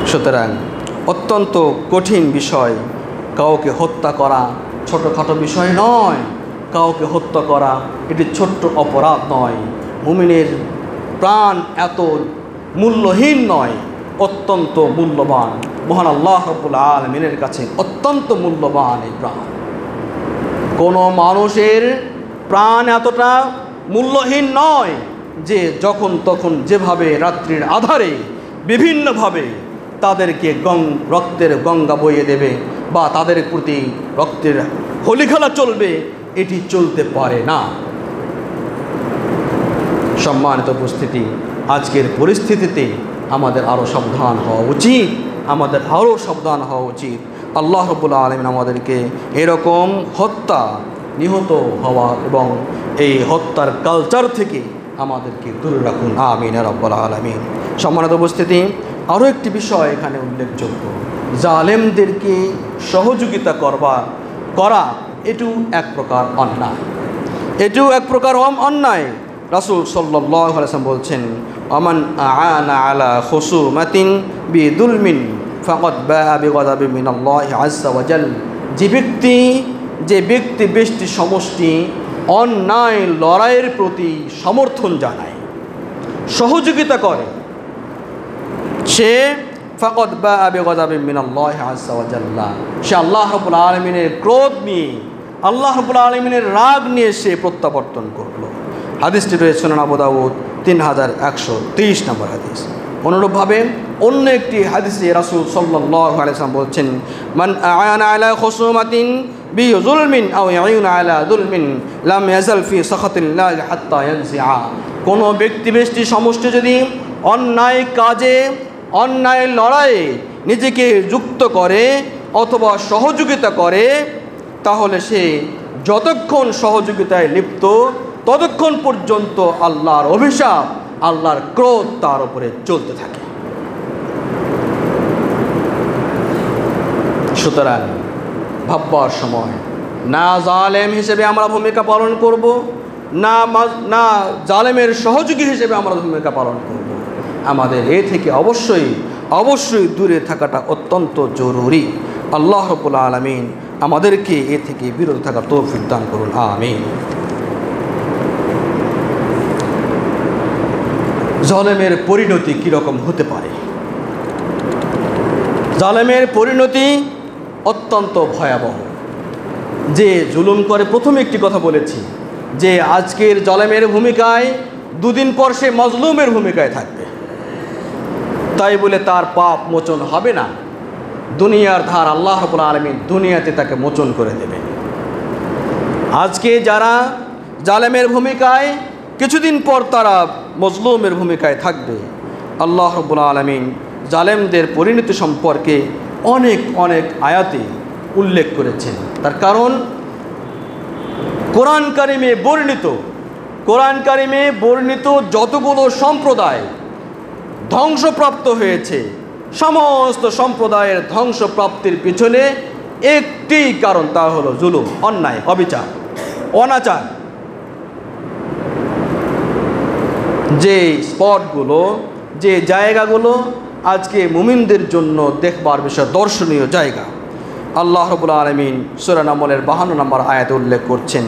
সুতরাং অত্যন্ত কঠিন বিষয় কাউকে হত্যা করা ছোটোখাটো বিষয় নয়। কাউকে হত্যা করা এটি ছোট্ট অপরাধ নয়। মুমিনের প্রাণ এত মূল্যহীন নয়, অত্যন্ত মূল্যবান। মহান আল্লাহ রব্বুল আলমিনের কাছে অত্যন্ত মূল্যবান এই প্রাণ। কোনো মানুষের প্রাণ এতটা মূল্যহীন নয় যে যখন তখন যেভাবে রাত্রির আধারে বিভিন্নভাবে তাদেরকে গং, রক্তের গঙ্গা বইয়ে দেবে বা তাদের প্রতি রক্তের হোলি খেলা চলবে, এটি চলতে পারে না। সম্মানিত উপস্থিতি, আজকের পরিস্থিতিতে আমাদের আরও সাবধান হওয়া উচিত, আমাদের আরও সাবধান হওয়া উচিত। আল্লাহ রবুল্লা আলমিন আমাদেরকে এরকম হত্যা নিহত হওয়া এবং এই হত্যার কালচার থেকে আমাদেরকে দূরে রাখুন। আমিন রব্বুল আলমিন। সম্মানিত উপস্থিতি আরও একটি বিষয় এখানে উল্লেখযোগ্য। জালেমদেরকে সহযোগিতা করবা, করা এটিও এক প্রকার অন্যায়। এটিও এক প্রকার অন্যায়। রাসুল সাল্লাম বলছেন অমান আনা আলা হসু মাতিন বি দুলমিন ফকত আজাল যে ব্যক্তি যে ব্যক্তি ব্যক্তি সমষ্টি অন্যায় লড়াইয়ের প্রতি সমর্থন জানায়, সহযোগিতা করে, সে ফকত বা আবে গজাবে মিনাল্লাহ আজাল্লাহ সে আল্লাহ রবুল আলমিনের ক্রোধ নিয়ে, আল্লাহ রবুল আলমিনের রাগ নিয়ে সে প্রত্যাবর্তন করল। হাদিসটি রয়েছে নাবুদাউদ তিন হাজার একশো তেইশ নম্বর হাদিস। অনুরূপভাবে অন্য একটি হাদিসে রাসুল সাল্লাহ আলাইসলাম বলছেন, মান আয়ান আলা খসুমাতিন বি জুলমিন আও ইয়াউন আলা জুলমিন লাম ইয়াজাল ফি সাখাতিল্লাহ হাত্তা ইয়ানজিআ। কোনো ব্যক্তি ব্যক্তি সমষ্টি যদি অন্যায় কাজে অন্যায় লড়াইয়ে নিজেকে যুক্ত করে অথবা সহযোগিতা করে, তাহলে সে যতক্ষণ সহযোগিতায় লিপ্ত, ততক্ষণ পর্যন্ত আল্লাহর অভিশাপ, আল্লাহর ক্রোধ তার উপরে চলতে থাকে। সুতরাং ভাববার সময়, না জালেম হিসেবে আমরা ভূমিকা পালন করব, না না জালেমের সহযোগী হিসেবে আমরা ভূমিকা পালন করব। আমাদের এ থেকে অবশ্যই অবশ্যই দূরে থাকাটা অত্যন্ত জরুরি। আল্লাহ রবুল্লা আলমিন আমাদেরকে এ থেকে বিরত থাকার তৌফিক দান করুন, আমিন। জলেমের পরিণতি কীরকম হতে পারে? জালেমের পরিণতি অত্যন্ত ভয়াবহ। যে জুলুম করে, প্রথমে একটি কথা বলেছি, যে আজকের জলেমের ভূমিকায় দুদিন পর সে মজলুমের ভূমিকায় থাকবে। তাই বলে তার পাপ মোচন হবে না। দুনিয়ার ধার আল্লাহ রবুল আলমী দুনিয়াতে তাকে মোচন করে দেবে। আজকে যারা জালেমের ভূমিকায়, কিছুদিন পর তারা মজলুমের ভূমিকায় থাকবে। আল্লাহ রবুল আলমিন জালেমদের পরিণতি সম্পর্কে অনেক অনেক আয়াতে উল্লেখ করেছেন। তার কারণ, কোরআন কারিমে বর্ণিত, কোরআন কারিমে বর্ণিত যতগুলো সম্প্রদায় ধ্বংসপ্রাপ্ত হয়েছে। সমস্ত সম্প্রদায়ের ধ্বংসপ্রাপ্তির পিছনে একটি কারণ, তা হলো জুলুম, অন্যায়, অবিচার, অনাচার। যে স্পটগুলো, যে জায়গাগুলো আজকে মুমিনদের জন্য দেখবার বিষয় দর্শনীয় জায়গা। আল্লাহ রবুল আলমিন সুরান আমলের বাহান্ন নম্বর আয়াতে উল্লেখ করছেন,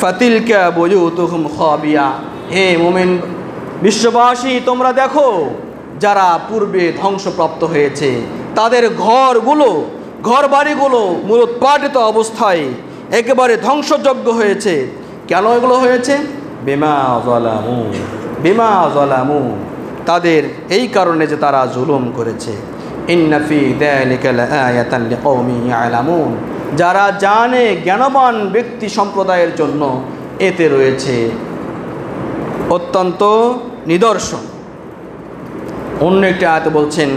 ফাতিলকা বজু তুহুম খাবিয়া হে মুমিন, বিশ্ববাসী, তোমরা দেখো যারা পূর্বে ধ্বংসপ্রাপ্ত হয়েছে, তাদের ঘরগুলো ঘর বাড়িগুলো মূলোৎপাটিত অবস্থায় একেবারে ধ্বংসযোগ্য হয়েছে। কেন এগুলো হয়েছে? বেমা জলামু বেমা জলামু। তাদের এই কারণে যে তারা জুলুম করেছে। যারা জানে জ্ঞানবান ব্যক্তি সম্প্রদায়ের জন্য এতে রয়েছে অত্যন্ত নিদর্শন। অন্য একটি আয়াতে বলছেন,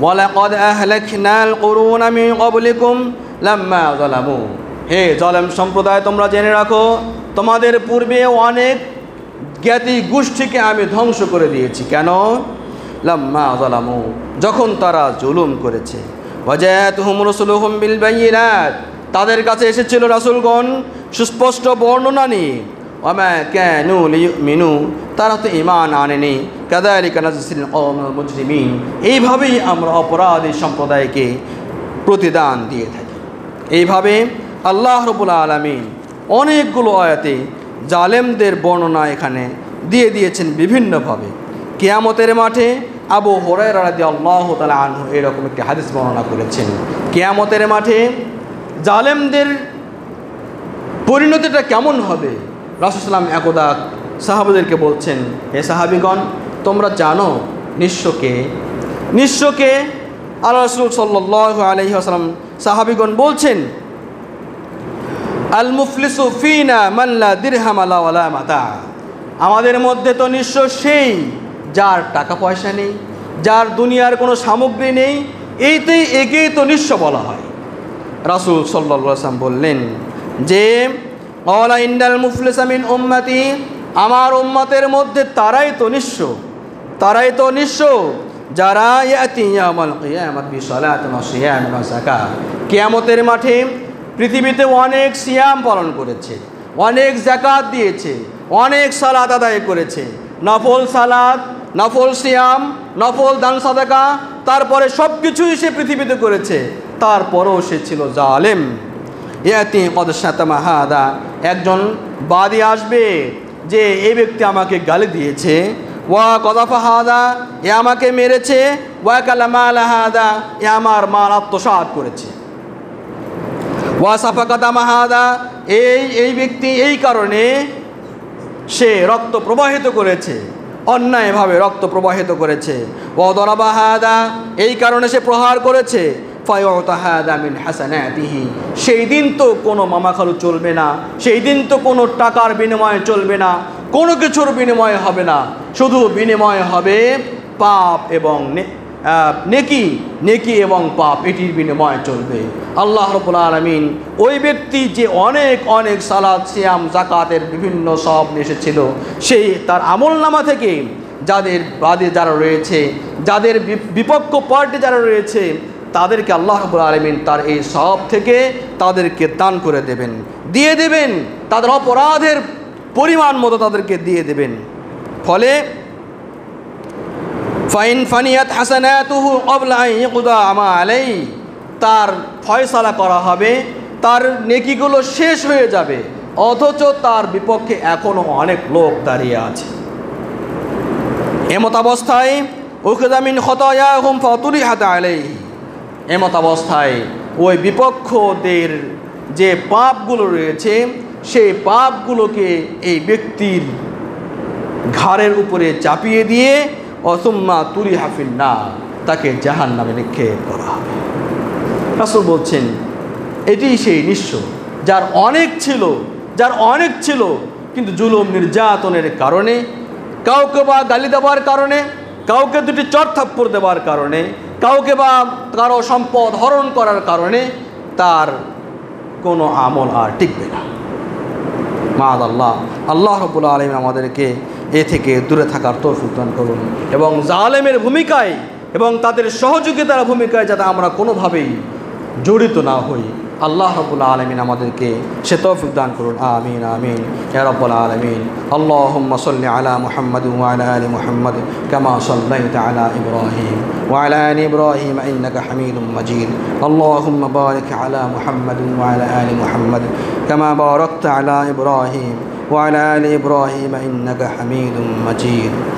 ওয়ালাকাদ আহলাকনাল কুরুনা মিন ক্বাবলিকুম লাম্মা যালামু। হে জালেম সম্প্রদায়, তোমরা জেনে রাখো, তোমাদের পূর্বে অনেক জ্ঞাতি গোষ্ঠীকে আমি ধ্বংস করে দিয়েছি। কেন? লাম্মা জালামু যখন তারা জুলুম করেছে। ওয়াজাতুহুম রাসূলুহুম বিল বায়িনাত তাদের কাছে এসেছিল রাসূলগণ সুস্পষ্ট বর্ণনা নিয়ে। লিউমিনু তারা তো ইমান আনেনি কাদালিকা নাজিসিল কওমুল মুজরিমিন এইভাবেই আমরা অপরাধী সম্প্রদায়কে প্রতিদান দিয়ে থাকি। এইভাবে আল্লাহ রবুল আলমিন অনেকগুলো আয়াতে জালেমদের বর্ণনা এখানে দিয়ে দিয়েছেন বিভিন্নভাবে। কেয়ামতের মাঠে আবু হরাই রাদি আল্লাহ তালা আনহু এরকম একটি হাদিস বর্ণনা করেছেন। কেয়ামতের মাঠে জালেমদের পরিণতিটা কেমন হবে? রাসুসাল্লাম একদা সাহাবিদেরকে বলছেন, হে সাহাবিগণ, তোমরা জানো নিঃস্বকে নিঃস্বকে আল্লাহ রসুল আসালাম সাহাবিগণ বলছেন আল মুফলিসু ফিনা মাল্লা দিরহাম আলা মাতা। আমাদের মধ্যে তো নিঃস্ব সেই যার টাকা পয়সা নেই, যার দুনিয়ার কোনো সামগ্রী নেই এইতেই একেই তো নিঃস্ব বলা হয়। রাসুল সাল্লাম বললেন যে অলা ইন্ডাল মুফলিসামিন উম্মাতি আমার উম্মতের মধ্যে তারাই তো নিঃস্ব। তারাই তো নিঃস্ব। যারা কেয়ামতের মাঠে পৃথিবীতে অনেক সিয়াম পালন করেছে, অনেক জাকাত দিয়েছে, অনেক সালাদ আদায় করেছে। নফল সালাদ নফল সিয়াম, নফল দান সাদাকা, তারপরে সব কিছুই সে পৃথিবীতে করেছে। তারপরও সে ছিল জালেম। ইয়াতি কদসাতামাহাদা একজন বাদী আসবে যে এই ব্যক্তি আমাকে গালি দিয়েছে। ওয়া কদাফা হাদা এ আমাকে মেরেছে। ওয়া কালামা আলাহাদা এ আমার মাল আত্মসাত করেছে। ওয়া সাফাকাতা মাহাদা এই এই ব্যক্তি এই কারণে সে রক্ত প্রবাহিত করেছে, অন্যায়ভাবে রক্ত প্রবাহিত করেছে। ও দরাবাহাদা, এই কারণে সে প্রহার করেছে। ফায়তাহাদামিন হাসানাতিহি। সেই দিন তো কোনো মামাখালু চলবে না, সেই দিন তো কোনো টাকার বিনিময়ে চলবে না, কোনো কিছুর বিনিময়ে হবে না। শুধু বিনিময় হবে পাপ এবং নেকি নেকি এবং পাপ, এটির বিনিময়ে চলবে। আল্লাহ রবুল আলমিন ওই ব্যক্তি যে অনেক অনেক সালাদ সিয়াম জাকাতের বিভিন্ন সব এসেছিল সেই তার আমল নামা থেকে যাদের বাদে যারা রয়েছে, যাদের বিপক্ষ পার্টি যারা রয়েছে তাদেরকে আল্লাহ রবুল আলমিন তার এই সব থেকে তাদেরকে দান করে দেবেন। দিয়ে দেবেন, তাদের অপরাধের পরিমাণ মতো তাদেরকে দিয়ে দেবেন। ফলে ফাইন ফানিয়াত আমা আলাই তার ফয়সালা করা হবে, তার নেকিগুলো শেষ হয়ে যাবে, অথচ তার বিপক্ষে এখনও অনেক লোক দাঁড়িয়ে আছে। এমত অবস্থায় উখদামিন খতয়া হুম ফতুরি হাতে আলাই এমত অবস্থায় ওই বিপক্ষদের যে পাপগুলো রয়েছে, সেই পাপগুলোকে এই ব্যক্তির ঘাড়ের উপরে চাপিয়ে দিয়ে, অসম্মা তুরি হাফিন না তাকে জাহান নামে নিক্ষেপ করা হবে। রাসুল বলছেন, এটি সেই নিঃস্ব, যার অনেক ছিল, যার অনেক ছিল, কিন্তু জুলুম নির্যাতনের কারণে, কাউকে বা গালি দেওয়ার কারণে, কাউকে দুটি চর থাপ্পড় দেওয়ার কারণে কাউকে বা কারও সম্পদ হরণ করার কারণে তার কোনো আমল আর টিকবে না। মা আল্লাহ আল্লাহ রবুল্লা আলম আমাদেরকে এ থেকে দূরে থাকার তৌফিক দান করুন এবং জালেমের ভূমিকায় এবং তাদের সহযোগিতার ভূমিকায় যাতে আমরা কোনোভাবেই জড়িত না হই। আল্লাহ রবুল্লা আলমিন আমাদেরকে সে তৌফিক দান করুন আমিন আমিন ইয়া রব্বুল আলমিন اللهم صل على محمد وعلى آل محمد كما صليت على إبراهيم وعلى آل إبراهيم إنك حميد مجيد اللهم بارك على محمد وعلى آل محمد كما باركت على إبراهيم وعلى آل إبراهيم إنك حميد مجيد